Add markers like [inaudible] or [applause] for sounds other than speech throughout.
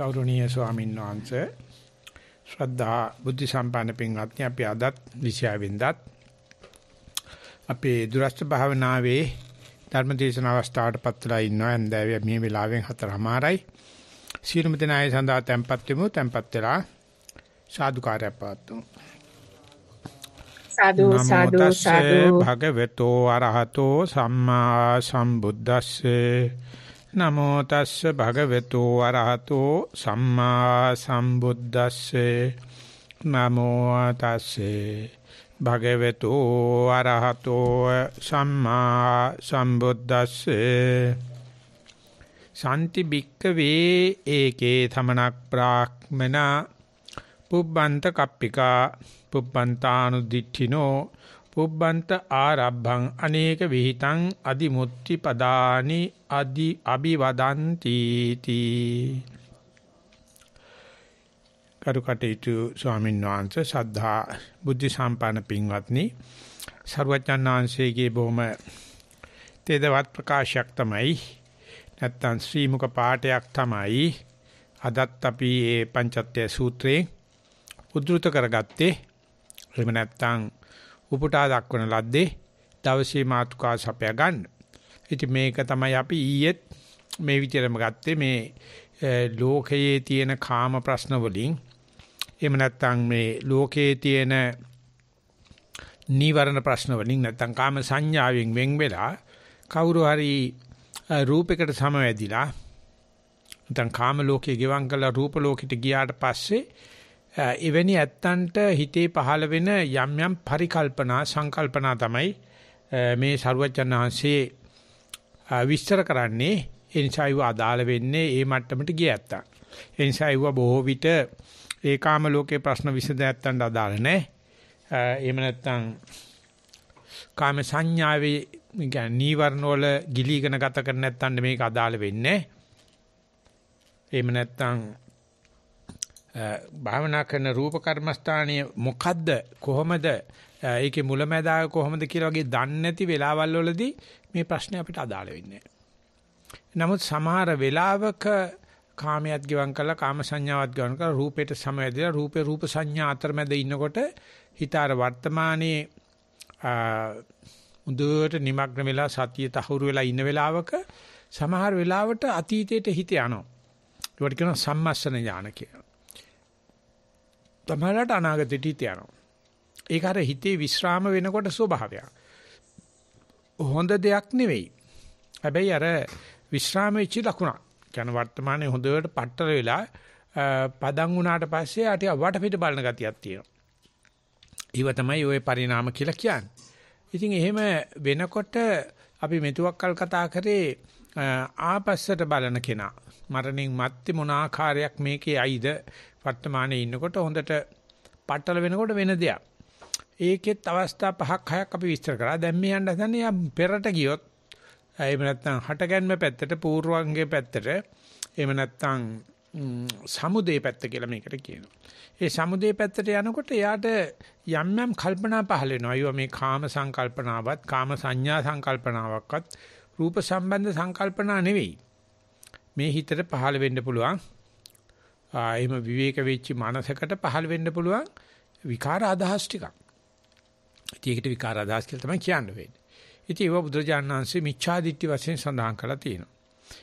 ගෞරවනීය ස්වාමීන් වහන්සේ ශ්‍රද්ධා බුද්ධ සම්පන්න පින්වත්නි අපි අදත් 26 වෙනිදාත් අපේ දුරස්ත භාවනාවේ ධර්ම දේශන අවස්ථාවට පත්වලා ඉන්නවා. එන්දාවේ මේ වෙලාවෙන් හතරමාරයි. සියලුම දෙනාය සඳහා tempත් වෙමු. tempත් වෙලා සාදුකාරය පාත්තුමු සාදු සාදු සාදු. භගවතෝ අරහතෝ සම්මා සම්බුද්දස්සේ නමෝ තස්ස භගවතු අරහතෝ සම්මා සම්බුද්දස්සේ නමෝ තස්සේ භගවතු අරහතෝ සම්මා සම්බුද්දස්සේ සාන්ති බික්කවේ ඒකේ තමනක් බ්‍රාහ්මනා පුබ්බන්ත කප්පිකා පුබ්බන්තානුදිඨිනෝ පුබ්බන්ත ආරබ්බං අනේක විಹಿತං අදිමුත්‍ති පදානි අදි අ비වදಂತಿ තී කරුකටේතු ස්වාමීන් වහන්සේ සද්ධා බුද්ධ සම්පන්න පින්වත්නි සර්වඥාන්සේගේ බොහොම තේදවත් ප්‍රකාශයක් තමයි නැත්තම් ශ්‍රීමුක පාඨයක් තමයි. අදත් අපි මේ පංචත්‍ය සූත්‍රේ උද්දෘත කරගත්තේ. එහෙම නැත්තම් උපුටා දක්වන ලද්දේ දවසේ මාතුකා සපය ගන්න. ඉතින් මේක තමයි අපි ඊයේත් මේ විදිහටම ගත්තේ මේ ලෝකයේ තියෙන කාම ප්‍රශ්න වලින් එහෙම නැත්නම් මේ ලෝකයේ තියෙන නීවරණ ප්‍රශ්න වලින් නැත්නම් කාම සංඥාවෙන් වෙන් වෙලා කවුරු හරි රූපයකට සමවැදිලා නැත්නම් කාම ලෝකයේ ගෙවම් කළ රූප ලෝකෙට ගියාට පස්සේ එවැනි ඇත්තන්ට හිතේ පහළ වෙන යම් යම් පරිකල්පනා සංකල්පනා තමයි මේ ਸਰුවචනාංශේ විස්තර කරන්නේ ඒ නිසා ඒව අදාළ වෙන්නේ ඒ මට්ටමට ගිය ඇත්තන්. ඒ නිසා ඒව බොහෝ විට ඒකාම ලෝකේ ප්‍රශ්න විසඳ ඇත්තන්ට අදාළ නැහැ. එහෙම නැත්නම් කාම සංඥාවේ කියන්නේ නීවරණ වල ගිලීගෙන ගත කර නැත්තන් මේක අදාළ වෙන්නේ නැහැ. එහෙම නැත්නම් භාවනා කරන රූප කර්මස්ථානීය මොකද්ද කොහොමද ඒකේ මුලැමැදාය කොහොමද කියලා වගේ දන්නේ නැති වෙලාවල් වලදී මේ ප්‍රශ්නේ අපිට අදාළ වෙන්නේ නමුත් සමහර වෙලාවක කාමයට ගිවන් කළා කාම සංඥාවත් ගවන් කළා රූපයට සමවැදලා රූපේ රූප සංඥා අතරමැද ඉන්නකොට හිත අර වර්තමානයේ උදේට নিমগ্ন වෙලා සතිය තහවුරු වෙලා ඉන්න වෙලාවක සමහර වෙලාවට අතීතයට හිත යනවා. ඒකට කියනවා සම්මස්සන ඥාන කියලා. තමලට අනාගතෙට හිත යනවා. ඒක අර හිතේ විස්්‍රාම වෙනකොට ස්වභාවයක්. හොඳ දෙයක් නෙවෙයි. හැබැයි අර විස්්‍රාම වෙච්ච ලකුණක්. කියන වර්තමානයේ හොඳට පట్టර වෙලා පදන් වුණාට පස්සේ අටිය වටපිට බලන ගතියක් තියෙනවා. ඊව තමයි ওই පරිණාම කියලා කියන්නේ. ඉතින් එහෙම වෙනකොට අපි මෙතුවක්කල් කතා කරේ ආපස්සට බලන කෙනා මරණින් මත්තේ මොන ආකාරයක් මේකේ අයිද වර්තමානයේ ඉන්නකොට හොඳට පట్టල වෙනකොට වෙන දෙයක්. ඒකෙත් අවස්ථා පහක් හයක් අපි විස්තර කරා. දැන් මේ යන්න හදන්නේ පෙරට ගියොත් එහෙම නැත්නම් හටගැන්ම පැත්තට පූර්වංගයේ පැත්තට එහෙම නැත්නම් සමුදේ පැත්ත කියලා මේකට කියනවා. ඒ සමුදේ පැත්තට යනකොට එයාට යම් යම් කල්පනා පහල වෙනවා. අයියෝ මේ කාම සංකල්පනාවත් කාම සංඥා සංකල්පනාවක්වත් රූප සම්බන්ධ සංකල්පනා නෙවෙයි. මේ හිතට පහල වෙන්න පුළුවන් එහෙම විවේක වෙච්ච මනසකට පහළ වෙන්න පුළුවන් විකාර අදහස් ටිකක්. ඉතින් ඒකට විකාර අදහස් කියලා තමයි කියන්න වෙන්නේ. ඉතින් ඒව බුදුරජාණන් වහන්සේ මිච්ඡාදිට්ඨි වශයෙන් සඳහන් කරලා තියෙනවා.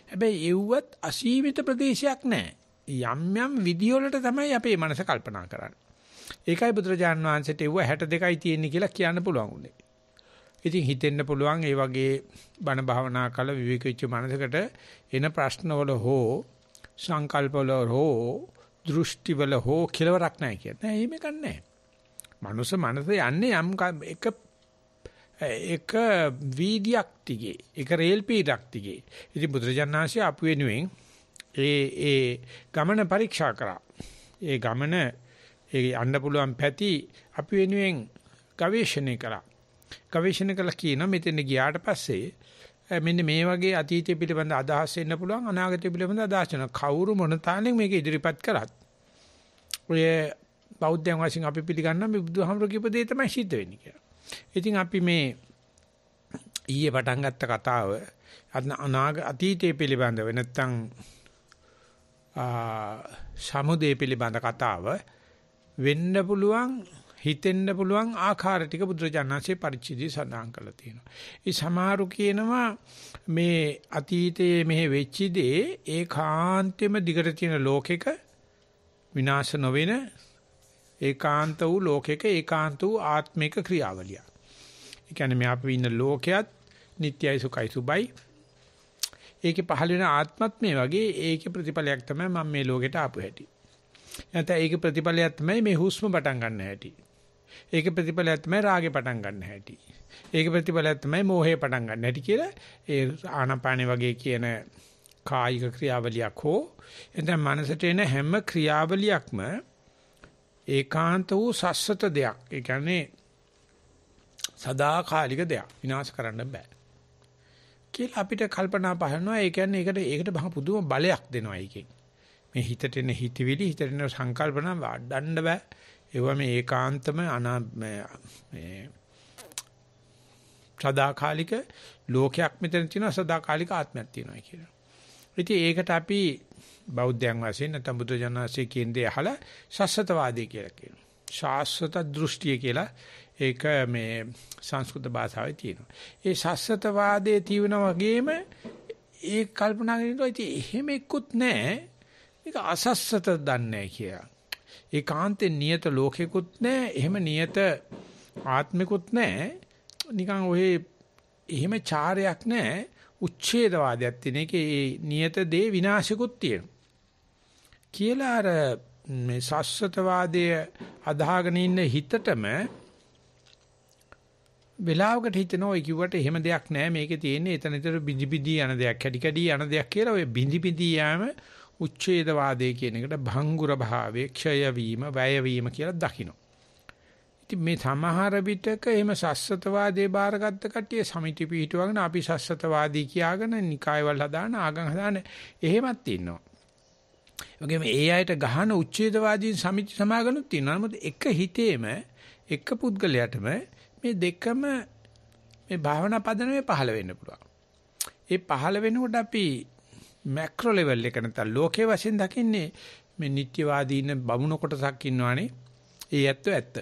හැබැයි ඒවත් අසීමිත ප්‍රදේශයක් නැහැ. යම් යම් විදිවලට තමයි අපේ මනස කල්පනා කරන්නේ. ඒකයි බුදුරජාණන් වහන්සේට ඒව 62යි තියෙන්නේ කියලා කියන්න පුළුවන් උනේ. ඉතින් හිතෙන්න පුළුවන් ඒ වගේ බණ භාවනා කළ විවේක වෙච්ච මනසකට එන ප්‍රශ්නවල හෝ සංකල්පවල හෝ දෘෂ්ටිවල හෝ කෙලවරක් නැහැ කියන්නේ. නෑ එහෙම ගන්නෑ. මනුස්ස මනස යන්නේ යම් එක එක වීදියක් තිගේ එක රේල් පීඩක් තිගේ. ඉතින් බුදුරජාණන්සේ අපු වෙනුවෙන් ඒ ඒ ගමන පරීක්ෂා කරා. ඒ ගමන ඒ යන්න පුළුවන් පැති අපි වෙනුවෙන් ගවේෂණය කරා. ගවේෂණය කළා කියන මෙතන ගියාට පස්සේ මෙන්න මේ වගේ අතීතය පිළිබඳ අදහස් එන්න පුළුවන් අනාගතය පිළිබඳ අදහස් වෙන කවුරු මොන තාලෙන් මේක ඉදිරිපත් කරත් ඔය බෞද්ධයන් වශයෙන් අපි පිළිගන්නා මේ බුදුහාමුදුරු කියපු දේ තමයි සිද්ධ වෙන්නේ කියලා. ඉතින් අපි මේ ඊයේ පටන් ගත්ත කතාව අනාග අතීතය පිළිබඳව නැත්තම් සමුදේ පිළිබඳ කතාව වෙන්න පුළුවන් හිතෙන්න පුළුවන් ආකාර ටික බුදුරජාණන්සේ පරිච්ඡේදය සඳහන් කරලා තියෙනවා. ඒ සමහරු කියනවා මේ අතීතයේ මෙහෙ වෙච්ච දේ ඒකාන්තෙම දිගට තියෙන ලෝකෙක විනාශ නොවෙන ඒකාන්ත වූ ලෝකෙක ඒකාන්ත වූ ආත්මික ක්‍රියාවලිය. ඒ කියන්නේ මේ අපි ඉන්න ලෝකයක් නිට්යයි සුඛයි සුබයි. ඒකේ පහළ වෙන ආත්මත් මේ වගේ ඒකේ ප්‍රතිඵලයක් තමයි මම මේ ලෝකෙට ආපු හැටි. නැත්නම් ඒකේ ප්‍රතිඵලයක් තමයි මේ හුස්ම පටන් ගන්න හැටි. ඒකේ ප්‍රතිඵලයක් තමයි රාගේ පටන් ගන්න හැටි. ඒකේ ප්‍රතිඵලයක් තමයි මෝහේ පටන් ගන්න හැටි කියලා ඒ ආනාපානේ වගේ කියන කායික ක්‍රියාවලියක් හෝ එතන මනසට එන හැම ක්‍රියාවලියක්ම ඒකාන්ත වූ සස්සත දෙයක්. ඒ කියන්නේ සදාකාලික දෙයක්. විනාශ කරන්න බෑ. කියලා අපිට කල්පනා පහරනවා. ඒ කියන්නේ ඒකට ඒකට බහ පුදුම බලයක් දෙනවා ඒකෙන්. මේ හිතට එන හිතවිලි හිතට එන සංකල්පන වඩන්න බෑ. ඒවා මේ ඒකාන්තම අනා මේ සදාකාලික ලෝකයක් මෙතන තියෙනවා සදාකාලික ආත්මයක් තියෙනවා කියලා. ඉතින් ඒකට අපි බෞද්ධයන් වශයෙන් නැත්නම් බුදු ජානසී කියන්නේ අහලා ශාස්ත්‍රවාදී කියලා කියනවා. ශාස්ත්‍රත දෘෂ්ටිය කියලා ඒක මේ සංස්කෘත භාෂාවේ තියෙනවා. ඒ ශාස්ත්‍රතවාදයේ තියෙන වගේම ඒ කල්පනා කරනවා ඉතින් එහෙම එක්කුත් නැහැ. මේක අසස්සත දන්නේ කියලා. ඒකාන්තේ නියත ලෝකෙකුත් නැහැ. එහෙම නියත ආත්මිකුත් නැහැ. නිකන් ඔහේ එහෙම චාරයක් නැහැ. උච්ඡේදවාදයක් තියෙන එකේ නියත දේ විනාශිකුත් තියෙනවා. කියලා අර මේ සස්සතවාදයේ අදාහගෙන ඉන්න හිතටම වෙලාවකට හිතනවා ඔය කිව්වට එහෙම දෙයක් නැහැ මේකේ තියෙන්නේ එතන එතන බිඳි බිඳි යන දෙයක් කැඩි කැඩි යන දෙයක් කියලා ඔය බිඳි බිඳි යෑම උච්ඡේදවාදයේ කියන එකට භංගුර භාවයේ ක්ෂය වීම වැය වීම කියලා දකින්න. ඉතින් මේ සමහර විටක එහෙම සස්සතවාදයේ බාරගත්ත කට්ටිය සමිති පිහිටුවගෙන අපි සස්සතවාදී කියාගෙන නිකායවල හදාන ආගම් හදාන එහෙමත් ඉන්නවා. වගේම ඒ අයට ගහන උච්ඡේදවාදීන් සමිති සමාගනුත් තියෙනවා. නමුත් එක හිතේම එක පුද්ගලයාටම මේ දෙකම මේ භාවනා පදනමේ පහළ වෙන්න පුළුවන්. ඒ පහළ වෙනකොට අපි මැක්‍රෝ ලෙවල් එක නැත්නම් ලෝකයේ වශයෙන් දකින්නේ මේ නිට්ටයවාදී ඉන්න බමුණ කොටසක් ඉන්නවානේ. ඒ ඇත්ත ඇත්ත.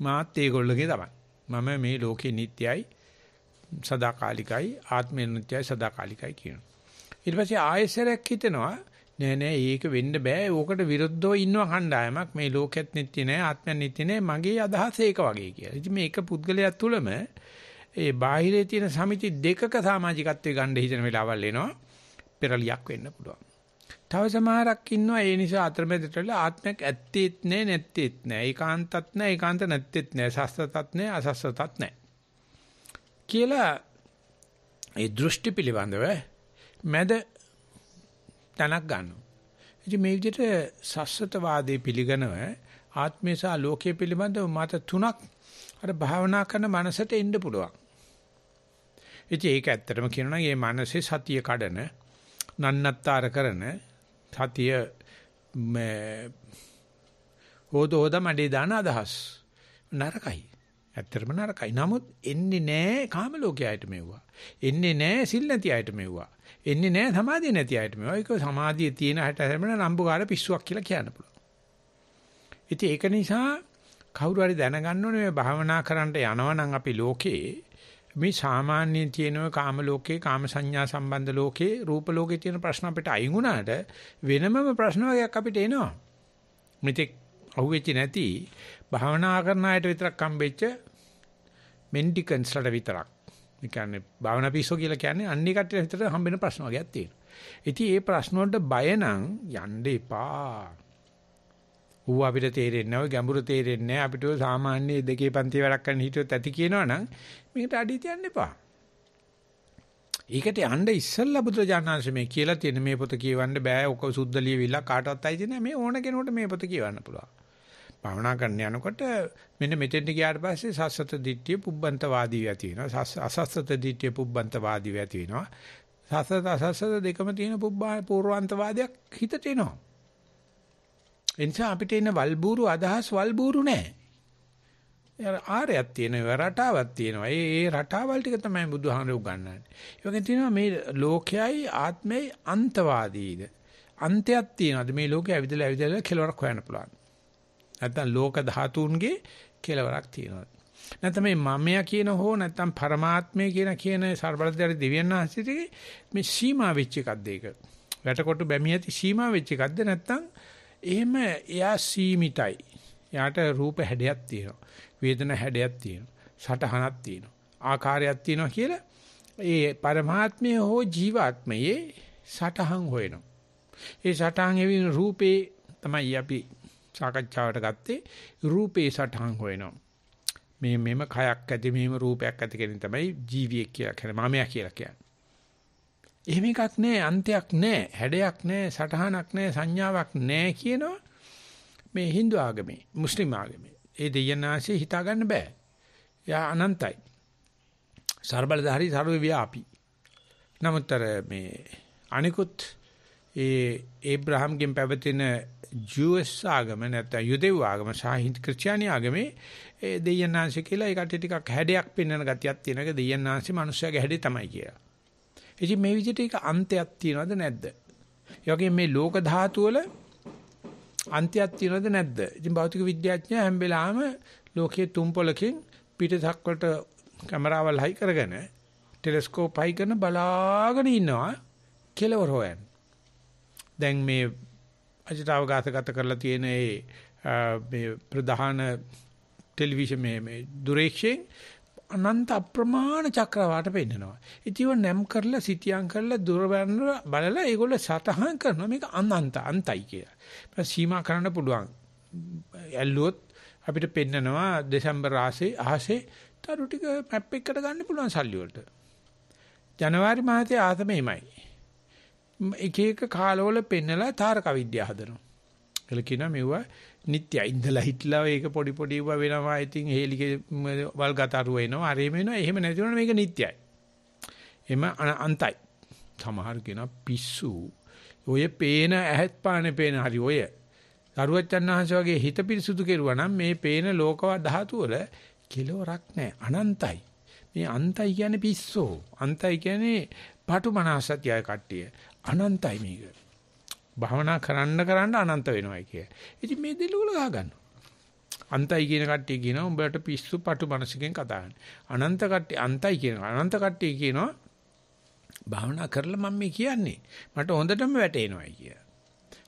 මාත් ඒගොල්ලෝගේ තමයි. මම මේ ලෝකේ නිට්ටයයි සදාකාලිකයි ආත්මය නිට්ටයයි සදාකාලිකයි කියනවා. ඊට පස්සේ ආයෙසරයක් හිතෙනවා නෑ නෑ ඒක වෙන්න බෑ. ඕකට විරුද්ධව ඉන්නව කණ්ඩායමක් මේ ලෝකෙත් නිත්‍ය නෑ ආත්මයක් නිත්‍ය නෑ. මගේ අදහස ඒක වගේ කියලා. ඉතින් මේ එක පුද්ගලයා තුළම ඒ බාහිරේ තියෙන සමිති දෙකක සමාජිකත්වයේ ගන්න හිතන වෙලාවල් එනවා. පෙරලියක් වෙන්න පුළුවන්. තව සමහරක් ඉන්නවා ඒ නිසා අතරමැදට වෙලා ආත්මයක් ඇත්තේත් නෑ නැත්තේත් නෑ. ඒකාන්තත් නෑ ඒකාන්ත නැත්තේත් නෑ. සස්සතත් නෑ අසස්සතත් නෑ. කියලා ඒ දෘෂ්ටි පිළිබඳව මැද තැනක් ගන්නවා. ඉතින් මේ විදිහට සස්සතවාදී පිළිගනව ආත්මය සහ ලෝකයේ පිළිබඳව මත තුනක් අර භාවනා කරන මනසට එන්න පුළුවන්. ඉතින් ඒක ඇත්තටම කියනවා නම් මේ මනසේ සතිය කඩන නන්නත්තර කරන සතිය මේ හොද හොද මඩේ දාන අදහස් නරකයි. ඇත්තටම නරකයි. නමුත් එන්නේ නැහැ කාම ලෝකයට මෙව්වා. එන්නේ නැහැ සිල් නැති අයට මෙව්වා. එන්නේ නැහැ සමාධිය නැති අයට මේවා. ඒක සමාධිය තියෙන හැට හැමන නම්බුකාර පිස්සුවක් කියලා කියන්න පුළුවන්. ඉතින් ඒක නිසා කවුරු හරි දැනගන්න ඕනේ මේ භාවනා කරන්න යනවා නම් අපි ලෝකේ මේ සාමාන්‍යයෙන් තියෙන කාම ලෝකේ කාම සංඥා සම්බන්ධ ලෝකේ රූප ලෝකේ තියෙන ප්‍රශ්න අපිට අයින් වුණාට වෙනමම ප්‍රශ්න වර්ගයක් අපිට එනවා. මෙතෙක් අහුවෙච්ච නැති භාවනා කරන අයට විතරක් හම්බෙච්ච මෙන්ටිකන්ස්ලට විතරක් ඒ කියන්නේ භාවනා පිස්සෝ කියලා කියන්නේ අන්නේ කට්ටිය හිතට හම්බෙන ප්‍රශ්න වර්ගයක් තියෙනවා. ඉතින් ඒ ප්‍රශ්න වලට බය නම් යන්න එපා. ඌ අපිට තේරෙන්නේ නැහැ, ගැඹුරු තේරෙන්නේ නැහැ. අපිට සාමාන්‍ය දෙකේ පන්ති වැඩක් කරන්න හිතුවත් ඇති කියනවනම් මේකට අඩිය තියන්න එපා. ඒකට යන්න ඉස්සෙල්ලා බුදුරජාණන්සේ මේ කියලා තියෙන මේ පොත කියවන්න බෑ. ඔක සුද්ධ ලියවිලා කාටවත් අයිති නැහැ. මේ ඕන කෙනෙකුට මේ පොත කියවන්න පුළුවන්. භාවනා කරන්න යනකොට මෙන්න මෙතෙන්ට ගියාට පස්සේ සස්සත දිට්ඨිය පුබ්බන්තවාදී ඇති වෙනවා. අසස්සත දිට්ඨිය පුබ්බන්තවාදී ඇති වෙනවා. සස්සත අසස්සත දෙකම තියෙන පුබ්බා පූර්වාන්තවාදයක් හිතට එනවා. ඒ නිසා අපිට එන වල්බూరు අදහස් වල්බూరు නෑ. ආරයක් තියෙනවා රටාවක් තියෙනවා. ඒ ඒ රටාවල් ටික තමයි බුදුහාමර උගන්වන්නේ. ඒ වගේ තියෙනවා මේ ලෝකයයි ආත්මයයි අන්තවාදීද. අන්තයක් තියෙනවාද මේ ලෝකයේ ඇවිදලා ඇවිදලා කෙලවරක් හොයන්න පුළුවන්. නැත්තම් ලෝක ධාතුන්ගේ කෙලවරක් තියෙනවා. නැත්නම් මේ මමයා කියන හෝ නැත්නම් පරමාත්මය කියන කියන ਸਰබලදාරි දෙවියන් වහන්සේගේ මේ සීමා වෙච්ච එකක්ද ඒක. වැටකොටු බැමි ඇති සීමා වෙච්ච එකක්ද නැත්නම් එහෙම එයා සීමිතයි. එයාට රූප හැඩයක් තියෙනවා. වේදනා හැඩයක් තියෙනවා. සටහනක් තියෙනවා. ආකාරයක් තියෙනවා කියලා ඒ පරමාත්මය හෝ ජීවාත්මයේ සටහන් හොයනවා. ඒ සටහන් එවින රූපේ තමයි අපි සාකච්ඡාවට ගත්තේ රූපේ සටහන් හොයනවා. මේ මෙම කයක් ඇති මෙහෙම රූපයක් ඇති කෙනින් තමයි ජීවියෙක් කියලා කියන්නේ මමයා කියලා කියන්නේ. එහෙම එකක් නැහැ අන්තයක් නැහැ හැඩයක් නැහැ සටහනක් නැහැ සංඥාවක් නැහැ කියනවා මේ Hindu ආගමේ මුස්ලිම් ආගමේ ඒ දෙයනාසේ හිතා ගන්න බෑ. එයා අනන්තයි. ਸਰබලධාරී ਸਰව ව්‍යාපී. නමුත් මේ අනිකුත් ඒ ඒබ්‍රහම්ගෙන් පැවතෙන ජූස් ආගම නැත්නම් යුදෙව් ආගම සාහිත් ක්‍රිස්තියානි ආගමේ ඒ දෙයනාසේ කියලා ඒකට ටිකක් හැඩයක් පෙන්වන ගතියක් තියෙන එක දෙයනාසේ මිනිස්සුගේ හැඩේ තමයි කියලා. ඉතින් මේ විදිහට ඒක අන්තයක් තියනවද නැද්ද? ඒ වගේම මේ ලෝක ධාතු වල අන්තයක් තියනවද නැද්ද? ඉතින් භෞතික විද්‍යාඥයා හැම වෙලාවෙම ලෝකයේ තුම්පලකින් පිටසක් වලට කැමරාවල් හයි කරගෙන ටෙලස්කෝප් හයි කරන බලාගෙන ඉන්නවා කෙලවර හොයන්න. දැන් මේ අජිතාවගත කරලා තියෙන මේ ප්‍රධාන ටෙලිවිෂන් මේ මේ දුරේක්ෂයෙන් අනන්ත අප්‍රමාණ චක්‍රවාට පෙන්නනවා. ඉතිව නැම් කරලා සිටියම් කරලා දුර බලලා ඒගොල්ලෝ සතහන් කරනවා මේක අනන්ත අන්තයි කියලා. සීමා කරන්න පුළුවන්. ඇල්ලුවොත් අපිට පෙන්නනවා දෙසැම්බර් ආසේ ආසේ තරු ටික මැප් එකකට ගන්න පුළුවන් සල්ලි වලට. ජනවාරි මාසයේ ආතමෙමයි. එක එක කාලවල පෙන්නලා තාරක විද්‍යාව හදනවා. එල කියනවා මෙවුවා නිට්ටයයි ඉඳලා හිටලා ඒක පොඩි පොඩි වුණා වෙනවා. ඉතින් හේලිගේ වල්ගතරුව එනවා. අර එහෙම එනවා. එහෙම නැති වුණා මේක නිට්ටයයි. එම අන්තයි. සමහර කෙනා පිස්සු. ඔය පේන ඇහත් පානේ පේන හරි ඔය. දරුවචන්හන්ස වගේ හිත පිරිසුදු කෙරුවා නම් මේ පේන ලෝකව ධාතු වල කෙලවරක් නැහැ. අනන්තයි. මේ අන්තයි කියන්නේ පිස්සෝ. අන්තයි කියන්නේ පාටු මනසත්‍යය කට්ටිය. අනන්තයි මේක. භවනා කරන්න කරන්න අනන්ත වෙනවයි කිය. ඉතින් මේ දෙලුවල ගහ ගන්නවා. අන්තයි කියන කට්ටිය කියනවා උඹට පිස්සු පටු මනසකින් කතා කරන්නේ. අනන්ත කට්ටිය අන්තයි කියනවා. අනන්ත කට්ටිය කියනවා භවනා කරලා මම මේ කියන්නේ. මට හොඳටම වැටේනවායි කිය.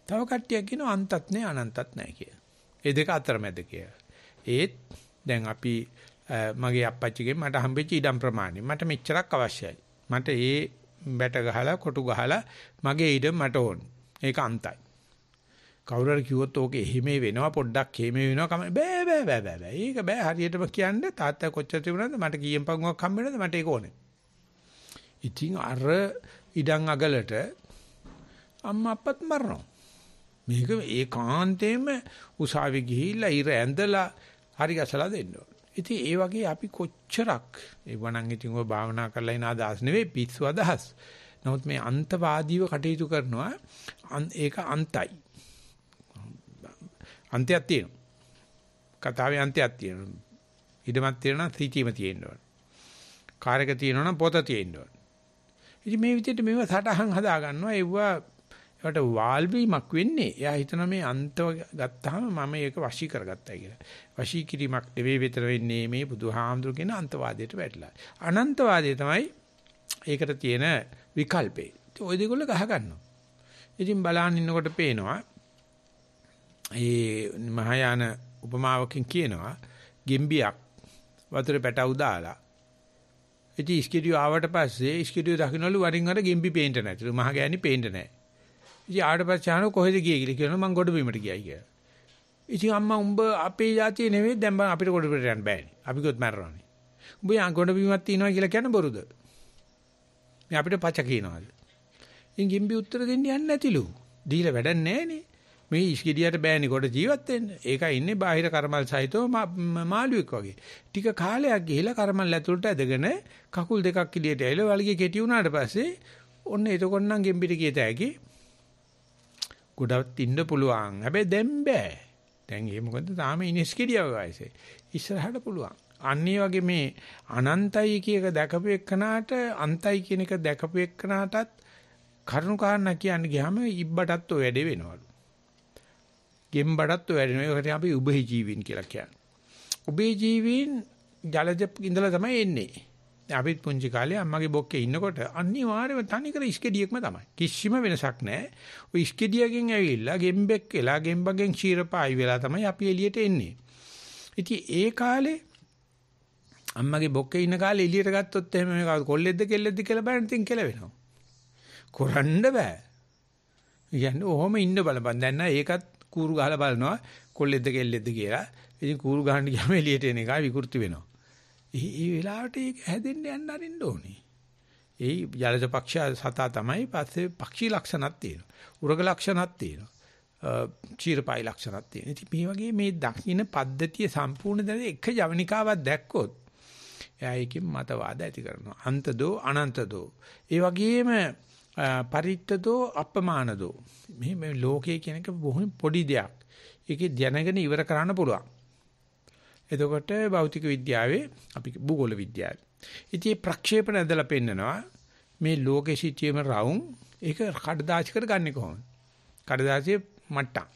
තව කට්ටියක් කියනවා අන්තත් නෑ අනන්තත් නෑ කිය. ඒ දෙක අතරමැද කිය. ඒත් දැන් අපි මගේ අප්පච්චිගෙන් මට හම්බෙච්ච ඉඩම් ප්‍රමාණය මට මෙච්චරක් අවශ්‍යයි. මට ඒ බැට ගහලා කොටු ගහලා මගේ ඉඩම මට ඕන. ඒක අන්තයි. කවුරු හරි කිව්වොත් ඕක එහෙමේ වෙනවා පොඩ්ඩක් එහෙමේ වෙනවා කම බෑ බෑ බෑ බෑ බෑ. ඒක බෑ හරියටම කියන්න තාත්තා කොච්චර තිබුණාද මට කීයෙන් පංගුවක් හම්බෙන්නද මට ඒක ඕනේ. ඉතින් අර ඉඩම් අගලට අම්මා අප්පත් මරනවා. මේක ඒකාන්තයෙන්ම උසාවි ගිහිල්ලා ඉර ඇඳලා හරි ගැසලා දෙන්න ඕන. ඉතින් ඒ වගේ අපි කොච්චරක් ඒ වණන් ඉතින් ඔය භාවනා කරලා ඉන අදහස් නෙවෙයි පිස්සු අදහස්. නමුත් මේ අන්තවාදීව කටයුතු කරනවා ඒක අන්තයි. අන්තයක් තියෙනවා. කතාවේ අන්තයක් තියෙනවා. ඉදමත් තියෙනවා සීචීම තියෙන්න ඕන. කාර්යක තියෙනවා නම් පොත තියෙන්න ඕන. ඉතින් මේ විදිහට මේව සටහන් හදා ගන්නවා ඒවා ඒකට වාල් වීමක් වෙන්නේ. එයා හිතනවා මේ අන්තව ගත්තාම මම ඒක වශී කරගත්තා කියලා. වශී කිරීමක් නෙවෙයි විතර වෙන්නේ මේ බුදුහාමුදුරු කියන අන්තවාදයට වැටලා. අනන්තවාදය තමයි ඒකට තියෙන විකල්පේ. ඔය දෙකොල්ල ගහ ගන්නවා. ඉතින් බලන්න ඉන්නකොට පේනවා ඒ මහායාන උපමාවකින් කියනවා ගෙම්බියක් වතුර පැටවු දාලා ඉතින් ඉස්කිඩියෝ ආවට පස්සේ ඉස්කිඩියෝ දකින්නලු වරින් වර ගෙම්බි පේන්න නැතිලු මහ ගෑණි පේන්න නැහැ. ඉතින් ආවට පස්සේ ආනෝ කොහෙද ගියේ කියලා කියනවා මං ගොඩ බිමට ගියයි කියලා. ඉතින් අම්මා උඹ අපේ જાතිය නෙවෙයි දැන් බං අපිට ගොඩ බිමට යන්න බෑනේ. අපි කොත් මැරරන්නේ. උඹ යා ගොඩ බිමක් තියනවා කියලා කියන්නේ බොරුද? මේ අපිට පච කියනවාද? ඉතින් ගිම්බි උත්තර දෙන්න යන්නේ නැතිලු. දීලා වැඩක් නැහනේ. මේ ඉස්කිඩියට බෑනේ කොට ජීවත් වෙන්න. ඒකයි ඉන්නේ බාහිර කර්මල් සහිතව මාළුවෙක් වගේ. ටික කාලයක් ගිහිලා කර්මල් ඇතුළට ඇදගෙන කකුල් දෙකක් එළියට ඇවිල්ලා වලිගේ කෙටි වුණාට පස්සේ ඔන්න එතකොට නම් ගෙම්බිට කියත හැකි ගොඩක් ඉන්න පුළුවන්. හැබැයි දැන් බෑ. දැන් ඒ මොකද තාම ඉනිස්කිඩියව වයසේ. ඉස්සරහට පුළුවන්. අන්නේ වගේ මේ අනන්තයි කියක දැකපු එක්කනාට අන්තයි කියන එක දැකපු එක්කනාටත් කරුණු කාරණා කියන්න ගියාම ඉබ්බටත් ඔය වැඩේ වෙනවලු. ගෙම්බටත් ඔය වැඩේ වෙනවා. ඒකට අපි උභය ජීවීන් කියලා කියන්නේ. උභය ජීවීන් ජලජ ඉඳලා තමයි එන්නේ. අපිත් පුංචි කාලේ අම්මගේ බොක්කේ ඉන්නකොට අනිවාර්යයෙන්ම තනිකර ඉස්කෙඩියෙක්ම තමයි. කිසිම වෙනසක් නැහැ. ඔය ඉස්කෙඩියකින් ඇවිල්ලා ගෙම්බෙක් වෙලා ගෙම්බගෙන් ක්ෂීරපායි වෙලා තමයි අපි එළියට එන්නේ. ඉතින් ඒ කාලේ අම්මගේ බොක්කේ ඉන්න කාලේ එළියට ගත්තොත් එහෙම මේක කොල්ලෙද්ද කෙල්ලෙද්ද කියලා බලන්න ඉතින් කෙලවෙනවා. කරන්න බෑ. කියන්නේ ඔහොම ඉන්න බලපන්. දැන් නෑ ඒකත් කූරු ගහලා බලනවා කොල්ලෙද්ද කෙල්ලෙද්ද කියලා. ඉතින් කූරු ගහන්න ගියාම එළියට එන එක විකෘති වෙනවා. ඒ වෙලාවට ඒක හැදෙන්න යන්න අරින්න ඕනේ. ඒ ජලජ පක්ෂය සතා තමයි පස්සේ පක්ෂී ලක්ෂණක් තියෙනවා. උරග ලක්ෂණක් තියෙනවා. චීරපයි ලක්ෂණක් තියෙනවා. ඉතින් මේ වගේ මේ දකින්න පද්ධතිය සම්පූර්ණ දැන එක ජවනිකාවක් දැක්කොත් එයා ඒකෙන් මතවාද ඇති කරනවා. අන්තදෝ අනන්තදෝ. ඒ වගේම පරිත්තදෝ අපමානදෝ. මේ මේ ලෝකයේ කියන එක බොහොම පොඩි දෙයක්. ඒකේ දැනගෙන ඉවර කරන්න පුළුවන්. එතකොට භෞතික විද්‍යාවේ අපි භූගෝල විද්‍යාවේ. ඉතින් මේ ප්‍රක්ෂේපණ ඇදලා පෙන්නනවා මේ ලෝකෙ සිටියේම රවුම් ඒක කඩදාසියකට ගන්නෙ කොහොමද? කඩදාසියේ මට්ටම්.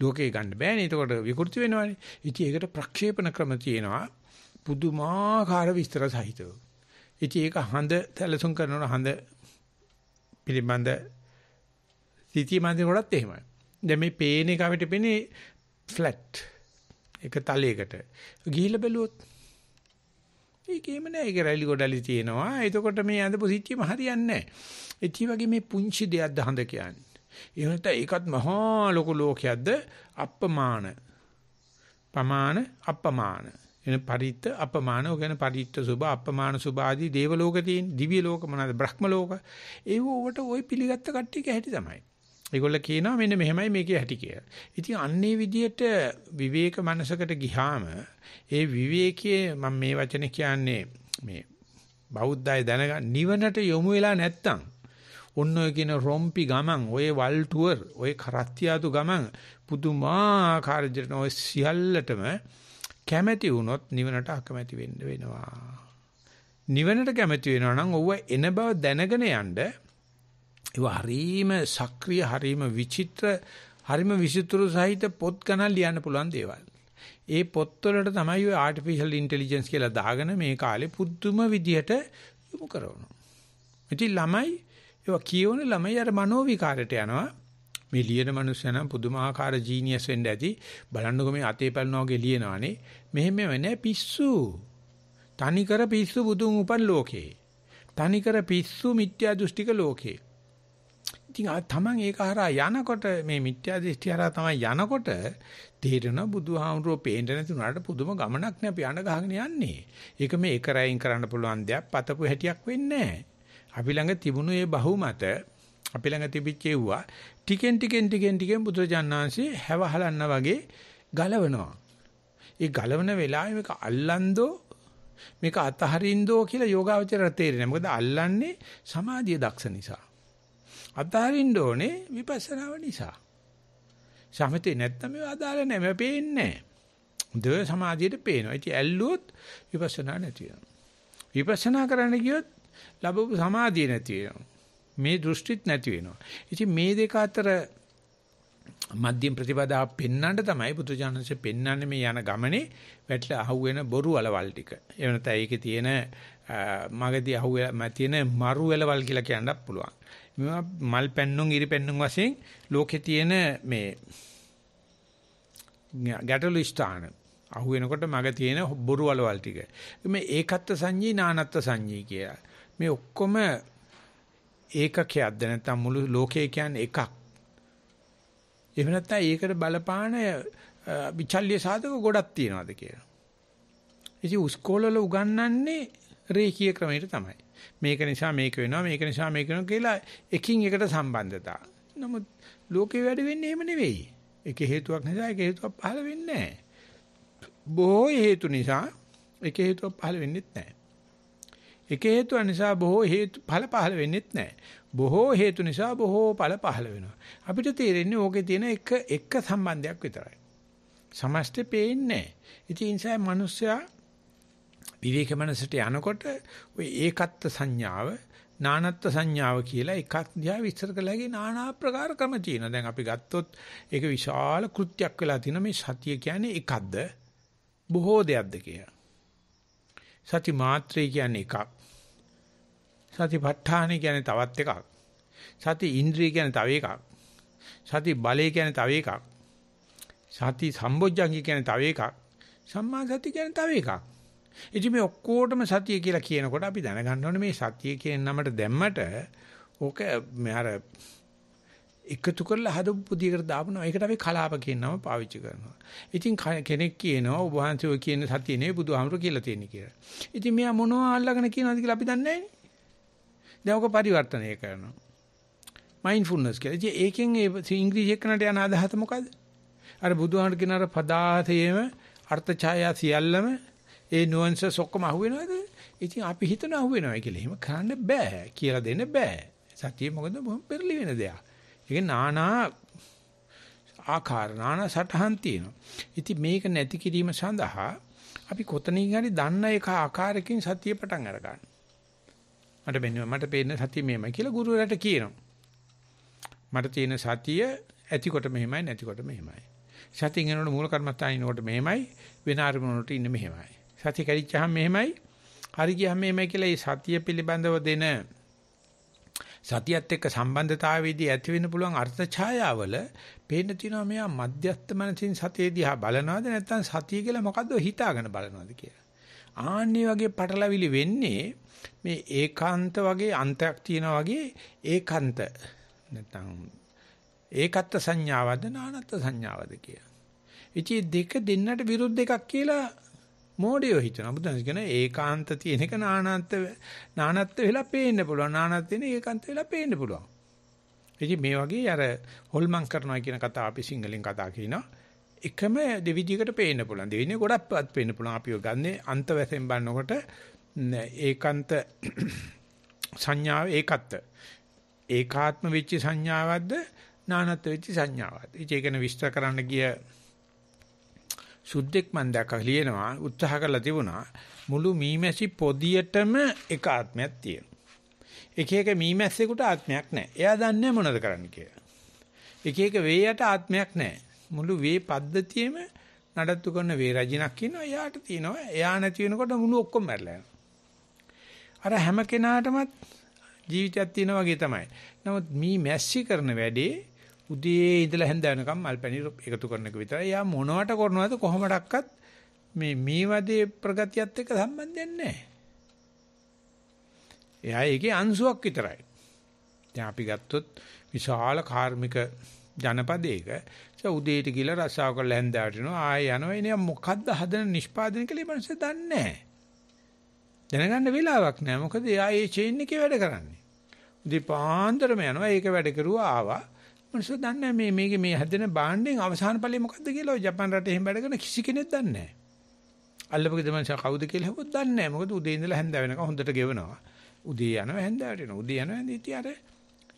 ලෝකේ ගන්න බෑනේ. එතකොට විකෘති වෙනවානේ. ඉතින් ඒකට ප්‍රක්ෂේපණ ක්‍රම තියෙනවා. පුදුමාකාර විස්තර සහිතව. ඉතින් ඒක හඳ සැලසුම් කරනකොට හඳ පිළිබඳ සිටි මන්දිරවලත් එහෙමයි. දැන් මේ පේන එක අපිට පේන්නේ ෆ්ලැට්. එක තලයකට. ගිහිල්ලා බැලුවොත් ඒකේම නෑ ඒක රැලි ගොඩලි තියෙනවා. එතකොට මේ අඳපු සිටියම හරියන්නේ නෑ. ඒ වගේ මේ පුංචි දෙයක්ද හඳ කියන්නේ. ඒ වෙනත ඒකත් මහා ලොකු ලෝකයක්ද අප්පමාන. පමාන අප්පමාන. එන පරිත්ත අපමාන ඔගෙන පරිත්ත සුභ අපමාන සුභ ආදී දේව ලෝක තියෙන දිව්‍ය ලෝක මොනවාද බ්‍රහ්ම ලෝක ඒව ඔබට ওই පිළිගත්ත කට්ටියක හැටි තමයි. ඒගොල්ල කියනවා මෙන්න මෙහෙමයි මේකේ හැටි කියලා. ඉතින් අන්නේ විදියට විවේක මනසකට ගිහාම ඒ විවේකයේ මම මේ වචනේ කියන්නේ මේ බෞද්ධය දැනගන්න නිවනට යොමු වෙලා නැත්තම් ඔන්න ඔය කියන රොම්පි ගමන් ඔය වල් ටුවර් ඔය කරත්තියාතු ගමන් පුදුමාකාර දෙන ඔය සියල්ලටම කැමැති වුණොත් නිවනට අකමැති වෙන්න වෙනවා. නිවනට කැමැති වෙනවා නම් ඔව්ව එන බව දැනගෙන යන්න ඒව හරීම සක්‍රිය හරීම විචිත්‍ර හරීම විචිත්‍ර සහිත පොත් ගණන් ලියන්න පුළුවන් දේවල්. ඒ පොත්වලට තමයි ඔය ආටිෆිෂල් ඉන්ටෙලිජන්ස් කියලා දාගෙන මේ කාලේ පුදුම විදියට යොමු කරනවා. ඉතින් ළමයි ඒවා කියවන ළමයි අර මනෝ විකාරයට යනවා. මේ ලියන මනුස්සයා නම් පුදුමාකාර ජීනියස් වෙන්න ඇති. බලන්නකො මේ අතේ පැලනවා වගේ ලියනවානේ. මෙහෙම වෙන්නේ පිස්සු. තනිකර පිස්සු බුදුන් උපන් ලෝකේ. තනිකර පිස්සු මිත්‍යා දෘෂ්ටික ලෝකේ. ඉතින් තමන් ඒක හරහා යනකොට මේ මිත්‍යා දෘෂ්ටි හරහා තමයි යනකොට තේරෙනවා බුදුහාමුදුරුවෝ පේන්න නැති උනාට පුදුම ගමනක් නේ අපි යන ගහගෙන යන්නේ. ඒක මේ එක රැයින් කරන්න පුළුවන් දෙයක් පතපු හැටියක් වෙන්නේ නැහැ. අපි ළඟ තිබුණු මේ බහුමත අපි ළඟ තිබිච්ච ඒවා ටිකෙන් ටිකෙන් ටිකෙන් ටිකෙන් බුදුරජාණන්සේ හැවහලන්න වගේ ගලවනවා. ඒ ගලවන වෙලාවේ මේක අල්ලන්දෝ මේක අතහරින්දෝ කියලා යෝගාවචරය තේරෙනවා. මොකද අල්ලන්නේ සමාධිය දක්ෂ නිසා. අතහරින්න ඕනේ විපස්සනාව නිසා. සමතේ නැත්තම් මේව අදාළ නැහැ. මේ පේන්නේ නැහැ. දෙව සමාධියට පේනවා. ඉතින් ඇල්ලුවොත් විපස්සනා නැති වෙනවා. විපස්සනා කරන්න ගියොත් ලැබපු සමාධිය නැති වෙනවා. මේ දෘෂ්ටිත් නැති වෙනවා. ඉතින් මේ දෙක අතර මධ්‍යම ප්‍රතිපදාව පෙන්වන්න තමයි බුදුජානකසේ පෙන්වන්නේ මේ යන ගමනේ වැටලා අහුවෙන බොරු වලවල් ටික. ඒ වෙනත ඒකේ තියෙන මගදී අහුවෙලා තියෙන මරු වලවල් කියලා කියන්නත් පුළුවන්. මේවා මල් පැන්නුම් ඉරි පැන්නුම් වශයෙන් ලෝකේ තියෙන මේ ගැටළු ස්ථාන අහු වෙනකොට මග තියෙන බොරු වලවල් ටික. මේ ඒකත්ව සංජී නානත්ව සංජී කියලා. මේ ඔක්කොම ඒකකයක්ද නැත්නම් මුළු ලෝකය කියන්නේ එකක්. එහෙම නැත්නම් ඒකට බලපාන විචල්්‍ය සාධක ගොඩක් තියෙනවාද කියලා. ඉතින් උස්කෝලවල උගන්වන්නේ රේඛීය ක්‍රමයට තමයි. මේක නිසා මේක වෙනවා මේක නිසා මේක වෙනවා කියලා එකින් එකට සම්බන්ධතා. නමුත් ලෝකේ වැඩ වෙන්නේ එහෙම නෙවෙයි. එක හේතුවක් නිසා එක හේතුවක් පහළ වෙන්නේ නැහැ. බොහෝ හේතු නිසා එක හේතුවක් පහළ වෙන්නේ නැහැ. එක හේතුව නිසා බොහෝ හේතු ඵල පහළ වෙන්නේත් නැහැ. බොහෝ හේතු නිසා බොහෝ ඵල පහළ වෙනවා. අපිට තේරෙන්නේ ඕකේ තියෙන එක එක සම්බන්ධයක් විතරයි. සමස්තේ පේන්නේ නැහැ. ඉතින් ඒ නිසා මිනිස්සයා විවේක මනසට යනකොට ওই ඒකත්ව සංඥාව නානත්ත් සංඥාව කියලා එකක් දිහා විස්තර කළාගේ নানা ආකාර ක්‍රම තියෙනවා. දැන් අපි ගත්තොත් ඒක විශාල කෘත්‍යයක් වෙලා තිනවා මේ සතිය කියන්නේ එකක්ද බොහෝ දෙයක්ද කියලා. සති මාත්‍රේ කියන්නේ එකක්. සතිපට්ඨාන කියන්නේ තවත් එකක්. සති ඉන්ද්‍රිය කියන්නේ තව එකක්. සති බලය කියන්නේ තව එකක්. සති සම්බොජ්ජංගි කියන්නේ තව එකක්. සම්මා සති කියන්නේ තව එකක්. ඉතින් මේ ඔක්කොටම සතිය කියලා කියනකොට අපි දැනගන්න ඕනේ මේ සතිය කියන නමට දැම්මට ඕක මේ අර එකතු කරලා හදපු පුදියකට දාපනවා. ඒකට අපි කලාප කියන නම පාවිච්චි කරනවා. ඉතින් කෙනෙක් කියනවා ඔබ වහන්සේ ඔය කියන සතිය නෙවෙයි බුදුහාමුදුරු කියලා තියෙන්නේ කියලා. ඉතින් මෙයා මොනවා අල්ලගෙන කියනවාද කියලා අපි දන්නේ නැහැ දැන් ඔක පරිවර්තනය කරනවා. මයින්ඩ්ෆුල්නස් කියලා. ඉතින් ඒකෙන් ඒ ඉංග්‍රීසි එක්කනට යන අදහස මොකද්ද? අර බුදුහාමුදුරු කියන අර පදාතේම අර්ථ ඡායා සියල්ලම ඒ නුවන්සස් ඔක්කොම අහුවෙනවද? ඉතින් අපි හිතන අහුවෙනවා කියලා. එහෙම කරන්න බෑ කියලා දෙන්න බෑ. සතිය මොකද බොහොම පෙරලි වෙන දෙයක්. ඒක නානා ආකාර නානා සටහන් තියෙනවා. ඉතින් මේක නැති කිරීම සඳහා අපි කොතනින් හරි දන්න එක ආකාරයකින් සතිය පටන් අර ගන්න. මට මෙන්න මට පේන සතිය මෙහෙමයි කියලා ගුරුවරයාට කියනවා. මට තියෙන සතිය ඇතිකොට මෙහෙමයි නැතිකොට මෙහෙමයි. සතියෙන් එනකොට මූල කර්මස්ථානිනකොට මෙහෙමයි වෙන අරමුණකට ඉන්න මෙහෙමයි. සතිය කැඩිච්චහම මෙහෙමයි හරි ගියහම මෙහෙමයි කියලා මේ සතිය පිළිබඳව දෙන සතියත් එක්ක සම්බන්ධතාවයේදී ඇති වෙන්න පුළුවන් අර්ථ ඡායාවල පේන්න තියෙනවා මෙයා මධ්‍යස්ථ මනසින් සතිය දිහා බලනවද නැත්නම් සතිය කියලා මොකද්ද හිතාගෙන බලනවද කියලා. ආන්නේ වගේ පටලවිලි වෙන්නේ මේ ඒකාන්ත වගේ අන්තයක් තියෙනා වගේ ඒකාන්ත නැත්නම් ඒකත්ත සංඥාවද නානත්ත් සංඥාවද කියලා. ඉතින් දෙක දෙන්නට විරුද්ධ එකක් කියලා මෝඩයෝ හිතනවා. බුදුන් කියන ඒකාන්ත තියෙන එක නානත්ත නානත්ත වෙලා පේන්න පුළුවන්. නානත්ත වෙන ඒකාන්ත වෙලා පේන්න පුළුවන්. ඉතින් මේ වගේ අර හොල්මන් කරනවා කියන කතාව අපි සිංහලෙන් කතා කියනවා. එකම දෙවිදියකට පේන්න පුළුවන්. දෙවිනේ ගොඩක්වත් පේන්න පුළුවන්. අපි ගන්නේ අන්ත වැසෙන් බලනකොට ඒකාන්ත [coughs] සංඥාව ඒකත්ත. ඒකාත්ම වෙච්ච සංඥාවක්ද නානත්ව වෙච්ච සංඥාවක්ද. ඒක ගැන විස්තර කරන්න ගිය සුද්දෙක් මන් දැක්කා ලියනවා උත්සාහ කරලා තිබුණා මුළු මීමැසි පොදියටම එක ආත්මයක් තියෙනවා. එක එක මීමැස්සෙකුට ආත්මයක් නැහැ. එයා දන්නේ මොනවද කරන්න කියලා. එක එක වේයට ආත්මයක් නැහැ. මුළු වේ පද්ධතියෙම නඩත්තු කරන වේ රජිනක් ඉන්නවා. එයාට තියෙනවා. එයා නැති වෙනකොට මුළු ඔක්කොම මැරලා යනවා. අර හැම කෙනාටමත් ජීවිතයක් තියෙනවා වගේ තමයි. නමුත් මී මැස්සි කරන වැඩේ උදේ ඉඳලා හැන්ද වෙනකම් මල්පැණි එකතු කරන එක විතරයි. යා මොනවට කරනවද කොහොමඩක්වත් මේ මේ වදේ ප්‍රගතියත් එක්ක සම්බන්ධයක් නැහැ. එයා ඒකේ අංශුවක් විතරයි. දැන් අපි ගත්තොත් විශාල කාර්මික ජනපදයක උදේට ගිහලා රස්සාව කරලා හැන්දෑවට යනවා ආයෙ යනවා එනේ මොකද්ද හදන නිෂ්පාදනය කලේ මනස දන්නේ නැහැ. දැනගන්න වෙලාවක් නැහැ. මොකද එයා ඒ චේන් එකේ වැඩ කරන්නේ. උදේ පාන්දරම යනවා ඒක වැඩ කරුවා ආවා මිනිස්සු දන්නේ මේ මේකේ මේ හැදෙන බාණ්ඩෙන් අවසාන ඵලය මොකද්ද කියලා ජපාන් රටේ එහෙම වැඩ කරන කිසි කෙනෙක් දන්නේ නැහැ. අල්ලපු ගෙදමංශ කවුද කියලා හෙව්වොත් දන්නේ නැහැ. මොකද උදේ ඉඳලා හැන්ද වෙනකන් හොඳට ගෙවනවා. උදේ යනවා හැන්දට එනවා. උදේ යනවා හැන්ද ඉතින් අර